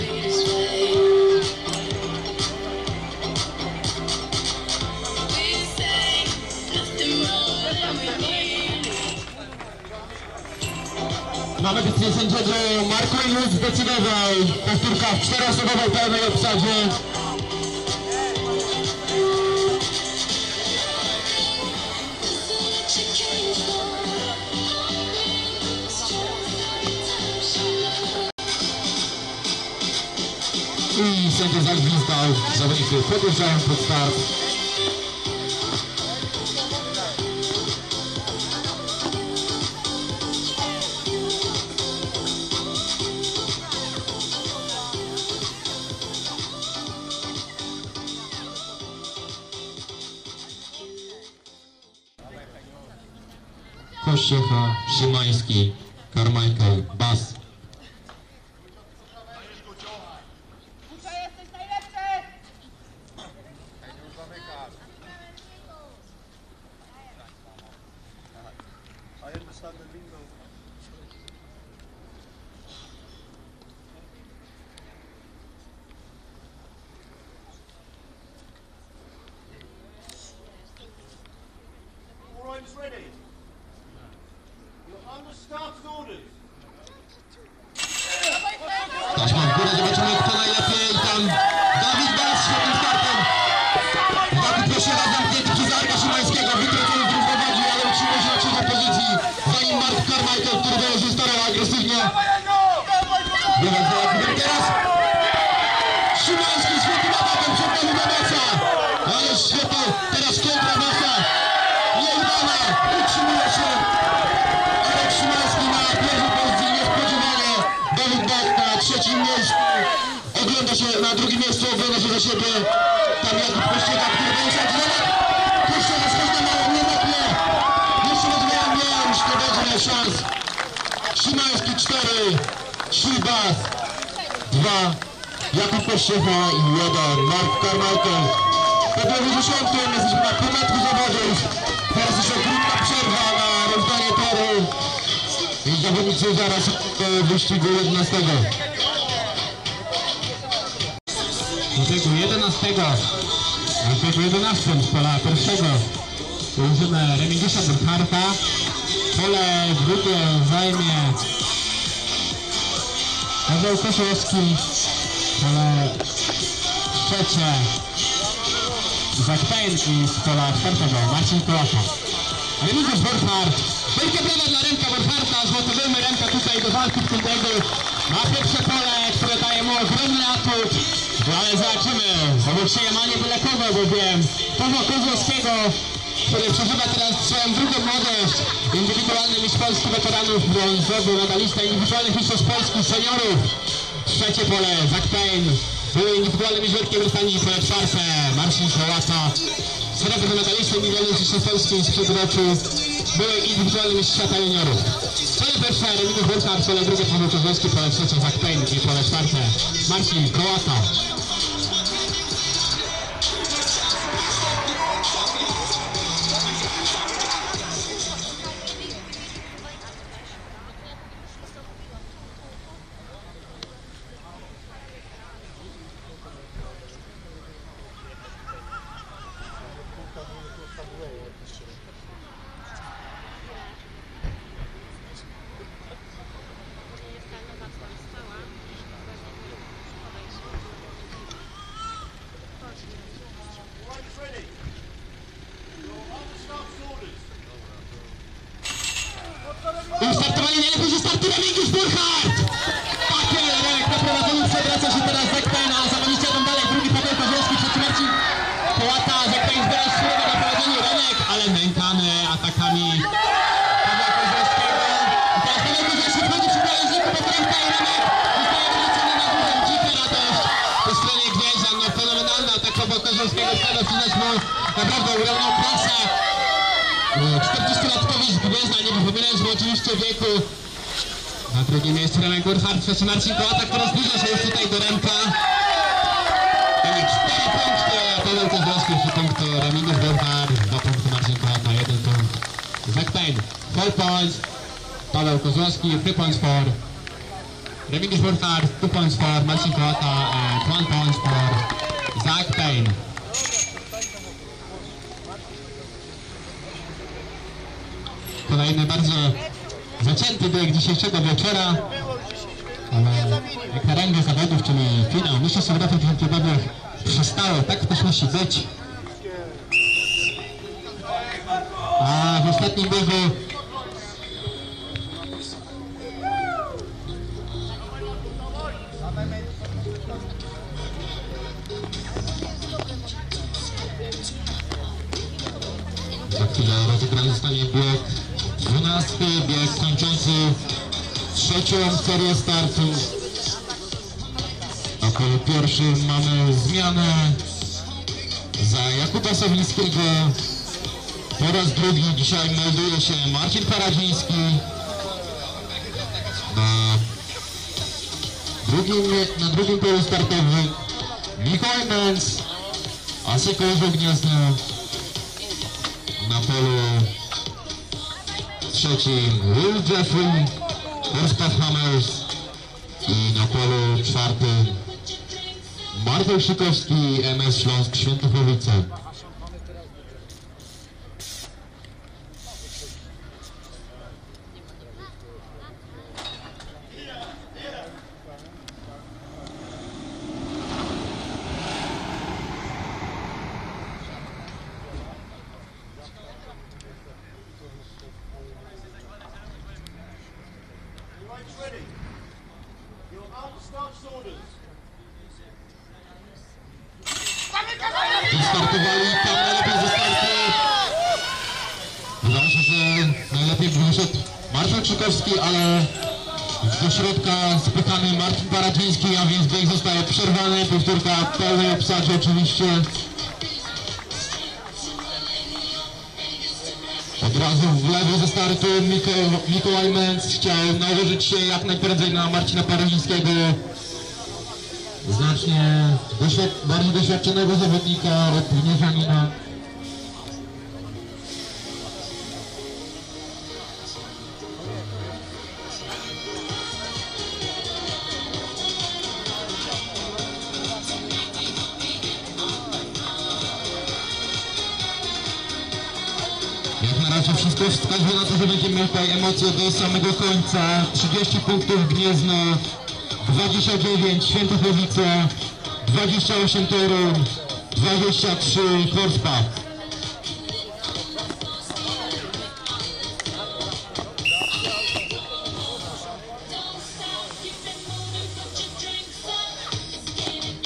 Mamy decyzję sędziego, Marko Luz zdecydował. Powtórka w czteroosobowej pełnej obsadzie. Zawodnicy podjeżdżają do wyścigu 11. Do tego 11. A tego 11 z pola pierwszego. Użymy Remigiusza Burkharta. Pole drugie zajmie Paweł Koszowski. Pole trzecie Zakpein i z pola czwartego Marcin Kołaka. Remigiusz Burkhardt. Wielkie brawa dla Remka Burkharta. Tutaj do walki w tym biegu. Ma pierwsze pole, które daje mu ogromny atut. No ale zobaczymy. Obok siebie ma nie byle kogo, bowiem Pawła Kozłowskiego, który przeżywa teraz swoją drugą młodość. Indywidualny mistrz Polski weteranów brązowy, medalista indywidualnych mistrzostw Polski seniorów. Trzecie pole, Zach Payne. Były indywidualny mistrz Wielkiej Brytanii, pole czwarte, Marcin Kołasa. Srebrny medalista indywidualnych mistrzostw Polski sprzed roku. Były indywidualny mistrz świata juniorów. Pole pierwsze, Remigiusz Burkhardt, pole drugie, Paweł Kozłowski, pole trzecie, Zach Payne i pole czwarte, Marcin Kołasa. Marcin Kołata, który zbliża się już tutaj do Remka. Mamy cztery punkty, Paweł Kozłowski, trzy punkty, Remigiusz Burchardt, dwa punkty Marcin Kołata, jeden punkt. Payne, four points. Paweł Kozłowski, three points for Remigiusz Burchardt, two points for Marcin Kołata, and one point for Payne. Kolejny bardzo zacięty bieg dzisiejszego wieczora. Finał Mistrzostw Europy Piątkowych przystało, tak też musi być. A w ostatnim biegu dzisiaj melduje się Marcin Paradziński. Na drugim, na drugim polu startowym Michał Mens, a Sokołowo Gniezno na polu trzecim Will Jeffrey, Horstaff Hammers i na polu czwartym Martel Szykowski, MS Śląsk Świętochowice. Everyone's ready. Your start orders. Wystartowali tam najlepiej ze startu. Wydaje się, że najlepiej by wyszedł Marcel Czykowski, ale do środka spychany Marcin Paradziński, a więc bieg zostaje przerwany. Powtórka obsadzie oczywiście. Od razu w lewo ze startu Miko- Mikołaj Męc chciał nałożyć się jak najprędzej na Marcina Paradzińskiego. Znacznie doświad- bardziej doświadczonego zawodnika od Gnieżanina. Wszystko wskazuje na to, że będziemy mieli tutaj emocje do samego końca. 30 punktów Gniezno, 29 Świętochowice, 28 Toruń, 23 Horsbach.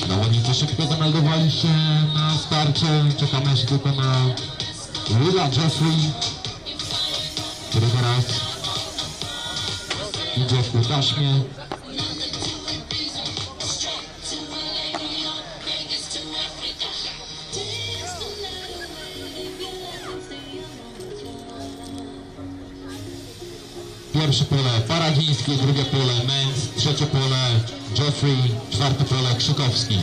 Zawodnicy szybko zameldowali się na starcie. Czekamy jeszcze tylko na Willa Jeffrey, który teraz idzie ku taśmie. Pierwsze pole Paradziński, drugie pole Menz, trzecie pole Jeffrey, czwarte pole Krzykowski.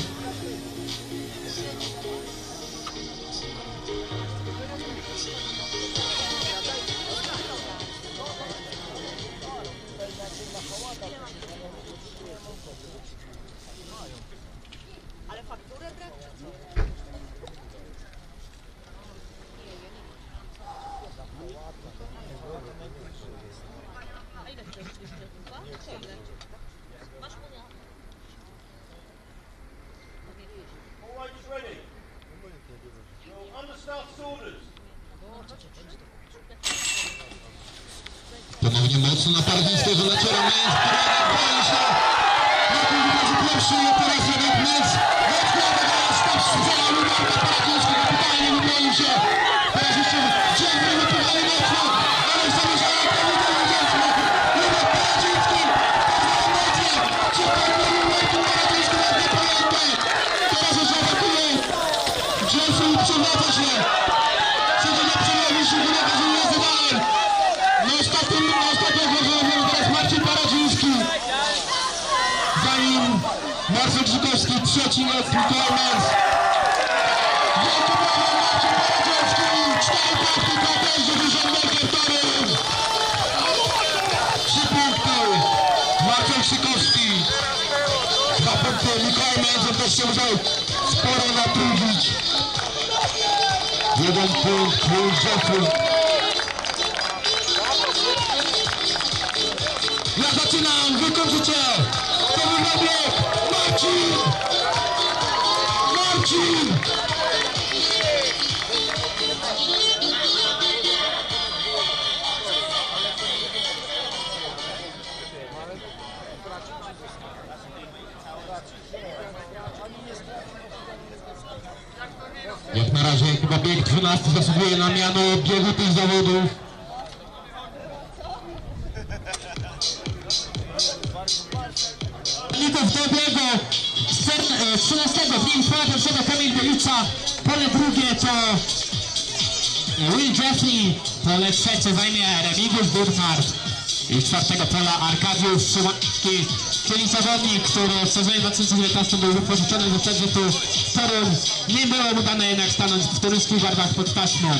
Przedrzutu Toruń. Nie było mu dane jednak stanąć w toruńskich barwach pod taśmą.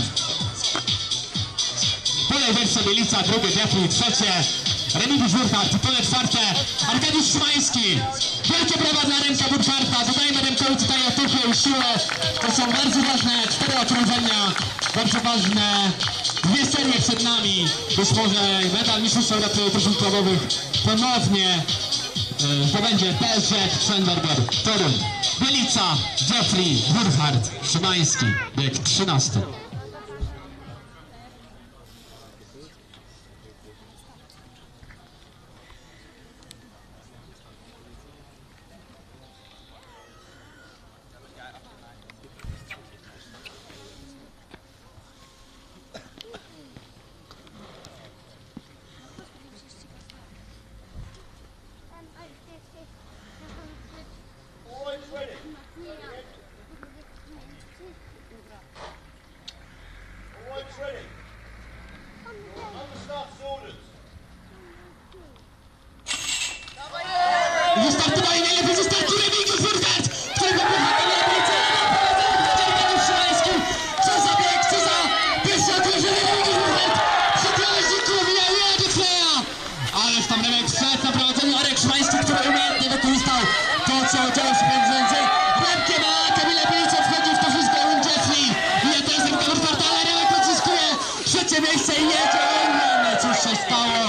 Pole pierwsze Bielica, drugie Jeffrey, trzecie Remigiusz Burkhardt, pole czwarte Arkadiusz Szymański. Wielkie brawa dla Remka Burkhardta, dodajmy Remkowi tutaj otuchę i siłę. To są bardzo ważne cztery okrążenia, bardzo ważne dwie serie przed nami. Być może medal Mistrzostw Europy drużyn klubowych ponownie e, zdobędzie PSG Schenberger, Toruń, Bielica, Jeffrey, Burkhardt, Szymański, bieg 13. Boys ready. Boys ready. On the start's orders. Wystartowali najlepiej ze startu Remigiusz Burkhardt, który wypychał najlepiej celem Szymański. Co za bieg, co za pierwsze okrążenie Remigiusz Burkhardt. Przeprowadziku, wija Ujady Freya. Ależ tam Remek wszedł na prowadzeniu Arek Szymański, który umiejętnie wykorzystał to, co działo się między Remkiem a Kamilem Bielicą wchodzi w towarzystwo Owen Jeffrey. I ja teraz Remka Burkhardta, ale Remek odzyskuje trzecie miejsce i jedzie. Ojej, cóż się stało?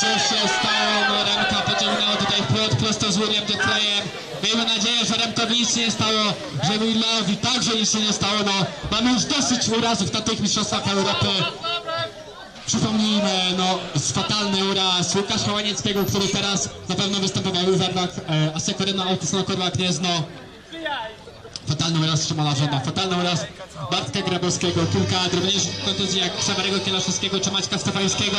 Cóż się stało? No Remka pociągnęło tutaj w płot prosto z William Deflejem. Miejmy nadzieję, że Remkowi nic się nie stało, że Willowi także nic się nie stało. No, mamy już dosyć urazów na tych mistrzostwach Europy. Przypomnijmy, no, z fatalny uraz Który teraz na pewno występował w zawodach e, Asekoryna Altysona Korła Gniezno. Fatalny uraz Szymona Żona, fatalny uraz Bartka Grabowskiego, kilka drobniejszych kontuzji jak Ksawerego Kielaszewskiego czy Maćka Stefańskiego.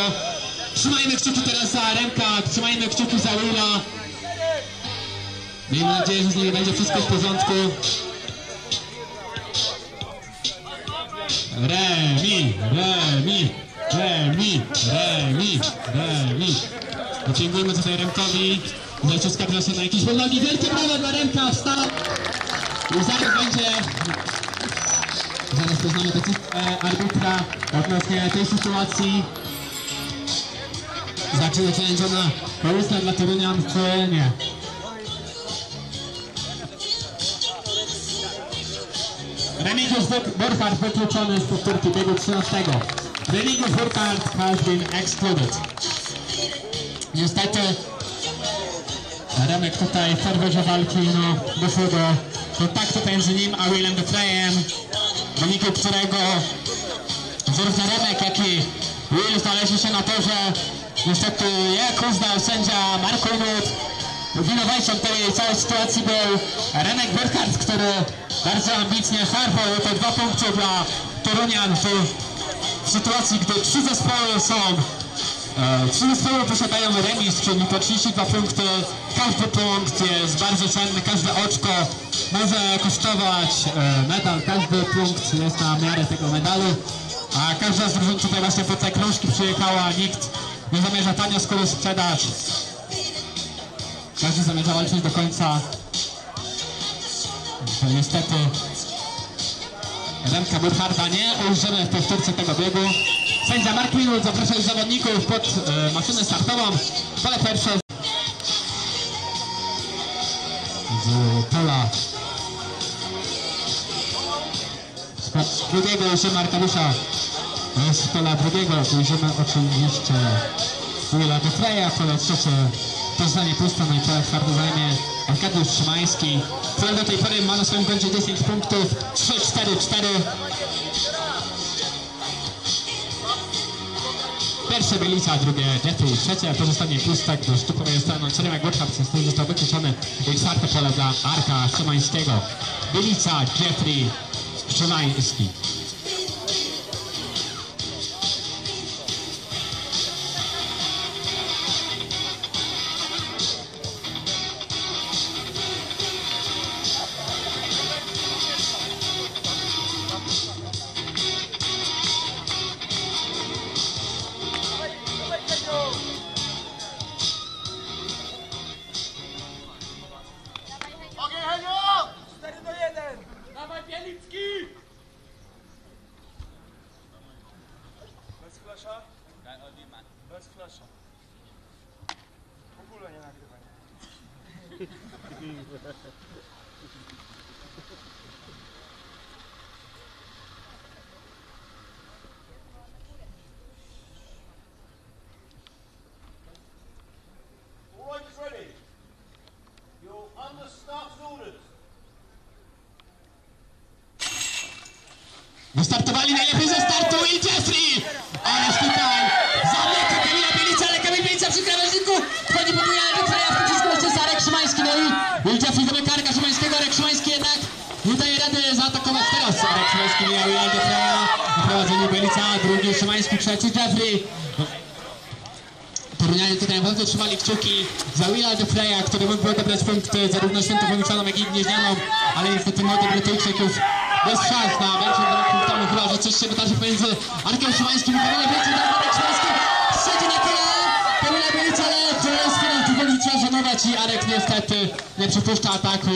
Trzymajmy kciuki teraz za Remka, trzymajmy kciuki za Willa. Miejmy nadzieję, że z nimi będzie wszystko w porządku. Tutaj Remkowi. Leciuska proszę na jakieś wolnogi. Wielkie brawa dla Remka, wstał. I zaraz będzie... Zaraz poznamy decyzję arbitra odnośnie tej sytuacji. Zaczyna challengona kołysna dla Torunian, czy nie? Remigiusz Bur- Burkhardt wykluczony z powtórki biegu 13. Remigiusz Burkhardt has been excluded. Niestety Remek tutaj w ferworze walki no, doszło do kontaktu pomiędzy nim a Willem Defleyem w wyniku którego zarówno Remek jak i Will znaleźli się na torze. Niestety jak uznał sędzia Marko Nut winowajcą tej całej sytuacji był Remek Burkhardt, który bardzo ambitnie szarpał te dwa punkty dla Torunian w, w sytuacji, gdy trzy zespoły są Trzy zespoły posiadają remis, czyli po 32 punkty. Każdy punkt jest bardzo cenny, każde oczko może kosztować e, medal, każdy punkt jest na miarę tego medalu. A każda z drużyn tutaj właśnie po te krążki przyjechała, nikt nie zamierza tanio skóry sprzedać. Każdy zamierza walczyć do końca. To niestety Remka Burcharda nie ujrzymy w powtórce tego biegu. Sędzia Mark Minut zaprasza już zawodników pod e, maszynę startową. Pole pierwsze. Z pola. Z drugiego ujrzymy Arkadiusza z pola drugiego. Ujrzymy oczywiście Willa Defreya, pole trzecie. Poznanie pusto, no i pole czwarte zajmie Arkadiusz Szymański, który do tej pory ma na swoim koncie 10 punktów, 3, Pierwsze Bielica, drugie Jeffrey, trzecie pozostanie pustek do sztukowej strony Czerwiak Burkhardt, który został wykluczony i czwarte pole dla Arka Szymańskiego. Bielica, Jeffrey, Szymański. Przypuszcza ataku.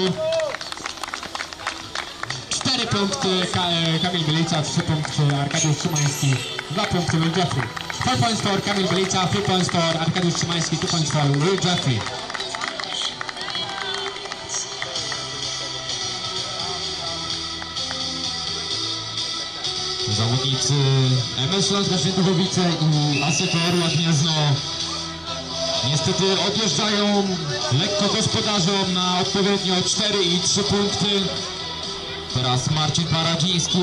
Cztery punkty Ka e, Kamil Bielica, trzy punkty Arkadiusz Szymański, dwa punkty Will Jeffrey. Four points for Kamil Bielica, three points for Arkadiusz Szymański, two points for Will Jeffrey. Zawodnicy MS Śląska Świętochowice i ASEKO Orła Gniezno niestety odjeżdżają lekko gospodarzom na odpowiednio 4 i 3 punkty. Teraz Marcin Paradziński,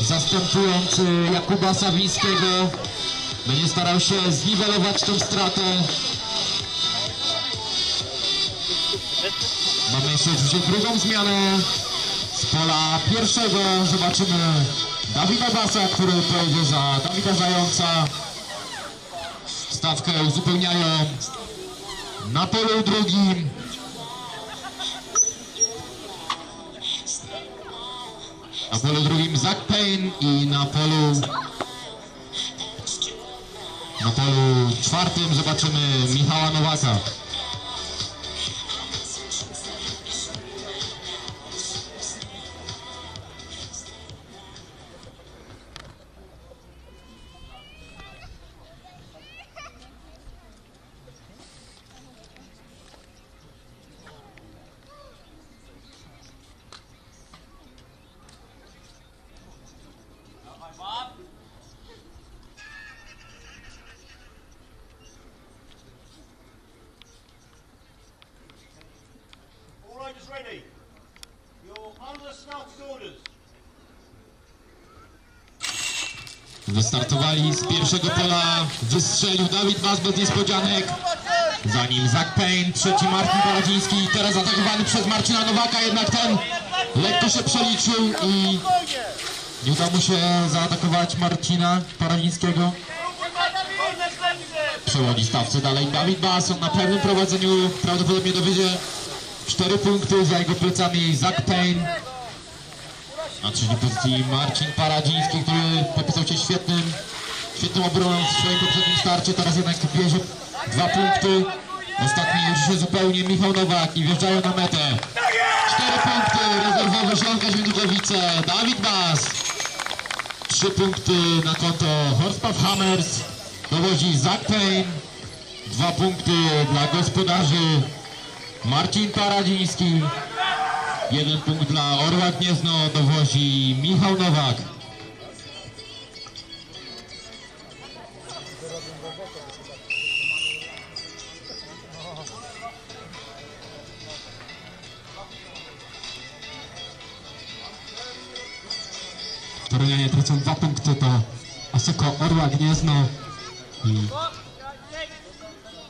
zastępujący Jakuba Sawińskiego, będzie starał się zniwelować tę stratę. Mamy jeszcze oczywiście drugą zmianę z pola pierwszego. Zobaczymy Dawida Basa, który pojedzie za Dawida Zająca. Stawkę uzupełniają na polu drugim Na polu drugim Zach Payne i na polu na polu czwartym zobaczymy Michała Nowaka. Wystartowali z pierwszego pola, wystrzelił Dawid Bas bez niespodzianek. Za nim Zach Payne, trzeci Martin Paradziński, teraz atakowany przez Marcina Nowaka, jednak ten lekko się przeliczył i nie udało mu się zaatakować Marcina Paradzińskiego. Przewodzi stawce dalej Dawid Bas, on na pewnym prowadzeniu prawdopodobnie dowiedzie 4 punkty za jego plecami Zach Payne. Na trzeciej pozycji Marcin Paradziński, który popisał się świetnym, świetną obroną w swoim poprzednim starcie, teraz jednak bierze dwa punkty. Ostatni już się zupełnie Michał Nowak i wjeżdżają na metę. Cztery punkty, rezerwowy Śląska Świętokowice, Dawid Bas. Trzy punkty na konto Horsepuff Hammers, dowodzi Zach Payne. Dwa punkty dla gospodarzy Marcin Paradziński. Jeden punkt dla Orła Gniezno, dowozi Michał Nowak. Torunianie tracą dwa punkty, to Asoko Orła Gniezno i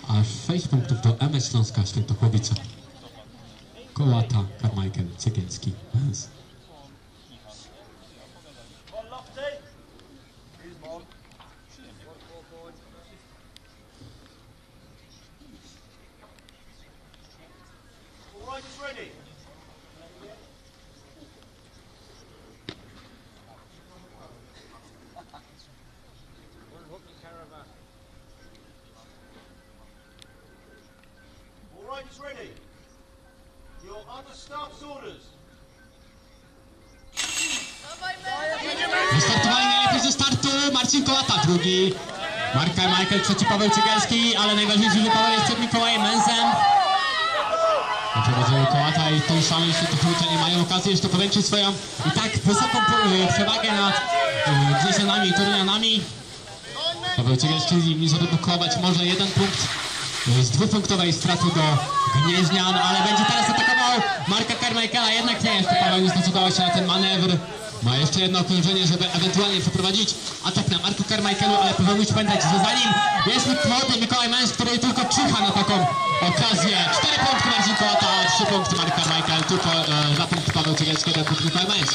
aż 6 punktów do MS Śląska Świętochłowice. Kołata, Carmichael, Cegielski. Tej samej Świętochłowicze nie mają okazji jeszcze powiększyć swoją i tak wysoką e, przewagę nad e, i Torunianami. Paweł Cegielski nie zredukować może jeden punkt e, z dwupunktowej straty do Gnieźnian, ale będzie teraz atakował Marka Carmichaela, jednak nie jeszcze Paweł nie zdecydował się na ten manewr. Ma jeszcze jedno okrążenie, żeby ewentualnie przeprowadzić atak na Marku Carmichaelu, ale Paweł musi pamiętać, że za nim jest młody Mikołaj Męż, który tylko czyha na taką okazję. Cztery punkty Marcin Kołata, trzy punkty Mark Carmichael, tylko e, za punkt Paweł Cegielski, jeden punkt Mikołaj Męż.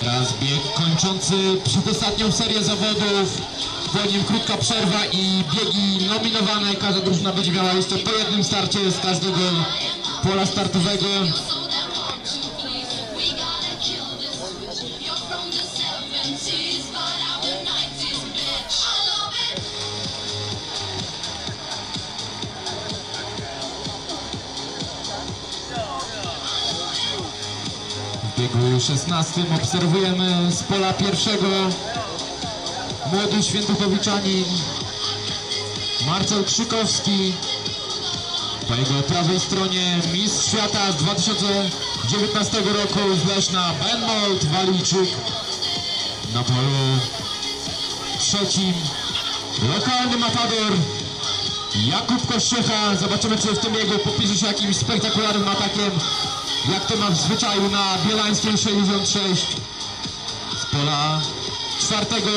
Teraz bieg kończący przedostatnią serię zawodów. Po nim krótka przerwa i biegi nominowane. Każda drużyna będzie miała jeszcze po jednym starcie z każdego pola startowego. W biegu 16 obserwujemy z pola pierwszego młody świętokowiczanin Marcel Krzykowski. Po jego prawej stronie mistrz świata z 2019 roku z Leszna Benmold Walijczyk. Na polu trzecim lokalny matador Jakub Kościecha. Zobaczymy, czy w tym biegu popisze się jakimś spektakularnym atakiem, jak to ma w zwyczaju na Bielańskiej 66. Z pola czwartego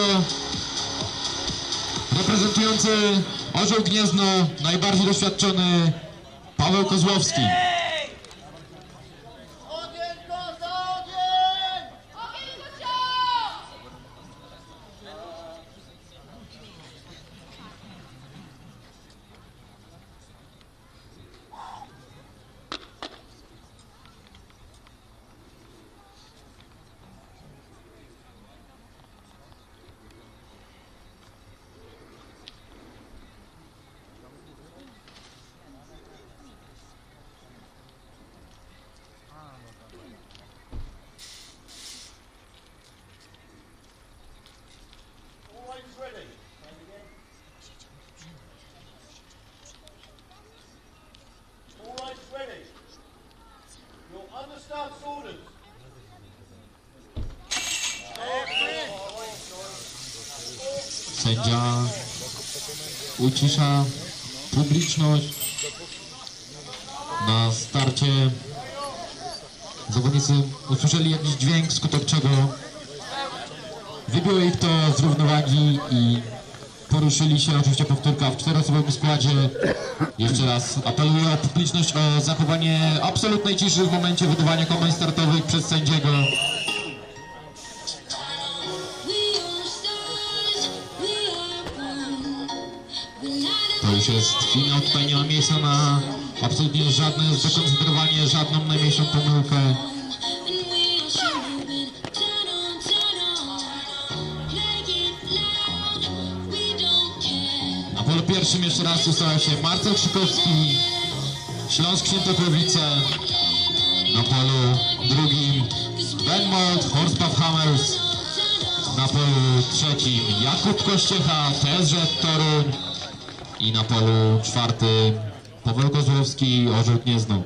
reprezentujący Orzeł Gniezno, najbardziej doświadczony Paweł Kozłowski. Sędzia ucisza publiczność na starcie. Zawodnicy usłyszeli jakiś dźwięk, skutek czego wybiło ich to z równowagi i poruszyli się. Oczywiście powtórka w czteroosobowym składzie. Jeszcze raz apeluję o publiczność o zachowanie absolutnej ciszy w momencie wydawania komend startowych przez sędziego. Jest finał, tutaj nie ma miejsca na absolutnie żadne zdekoncentrowanie, żadną najmniejszą pomyłkę. Na polu pierwszym jeszcze raz ustawia się Marcel Krzykowski, Śląsk Świętochłowice. Na polu drugim Ben Mold, Horstpaw Hammers. Na polu trzecim Jakub Kościecha, TSZ Toruń. I na polu czwartym Paweł Kozłowski, Orzeł Gniezno.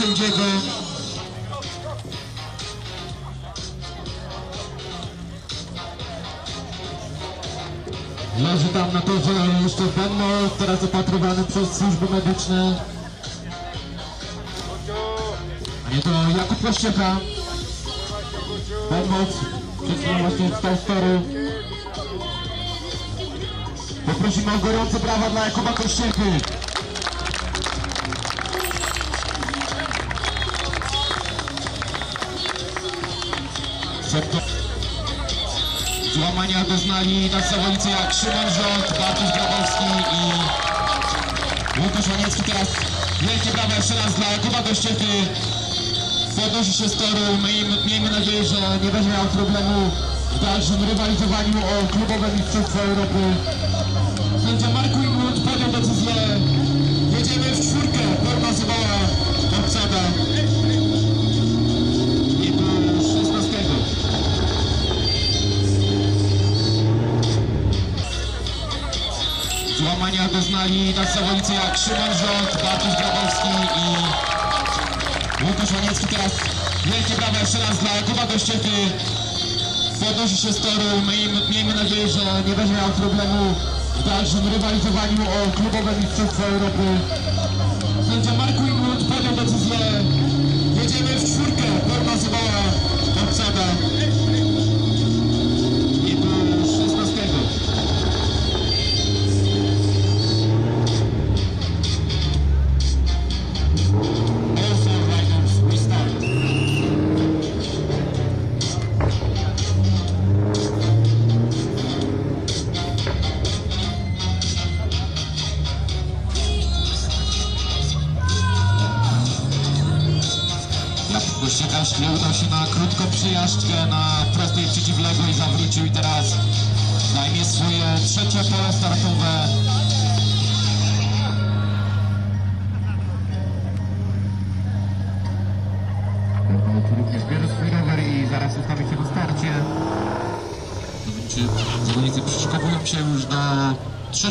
Sędziego. Leży tam na torze jeszcze Ben Mold, teraz opatrywany przez służby medyczne. A nie to Jakub Kościecha. Mold przed chwilą właśnie wstał z toru. Poprosimy o gorące brawa dla Jakuba Kościechy. Złamania doznali na zawodnicy jak Szymon Rząd, Bartosz Grabowski i Łukasz Łaniecki. Teraz wielkie brawa jeszcze raz dla Jakuba Gościechy. Podnosi się z toru. My im- miejmy nadzieję, że nie będzie miał problemu w dalszym rywalizowaniu o klubowe mistrzostwo Europy. Doznali na zawodnicy jak Szymon Rząd, Bartosz Grabowski i Łukasz Łaniecki. Teraz wielkie brawa jeszcze raz dla Jakuba Gościechy. Podnosi się z toru. My im- miejmy nadzieję, że nie będzie miał problemu w dalszym rywalizowaniu o klubowe mistrzostwo Europy. Sędzia Marku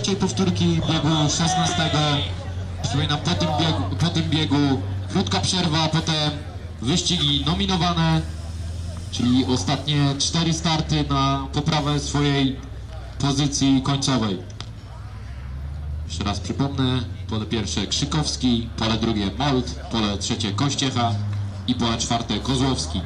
trzeciej powtórki biegu 16. Przypominam, po tym biegu, po tym biegu krótka przerwa, potem wyścigi nominowane, czyli ostatnie cztery starty na poprawę swojej pozycji końcowej. Jeszcze raz przypomnę, pole pierwsze Krzykowski, pole drugie Mold, pole trzecie Kościecha i pole czwarte Kozłowski.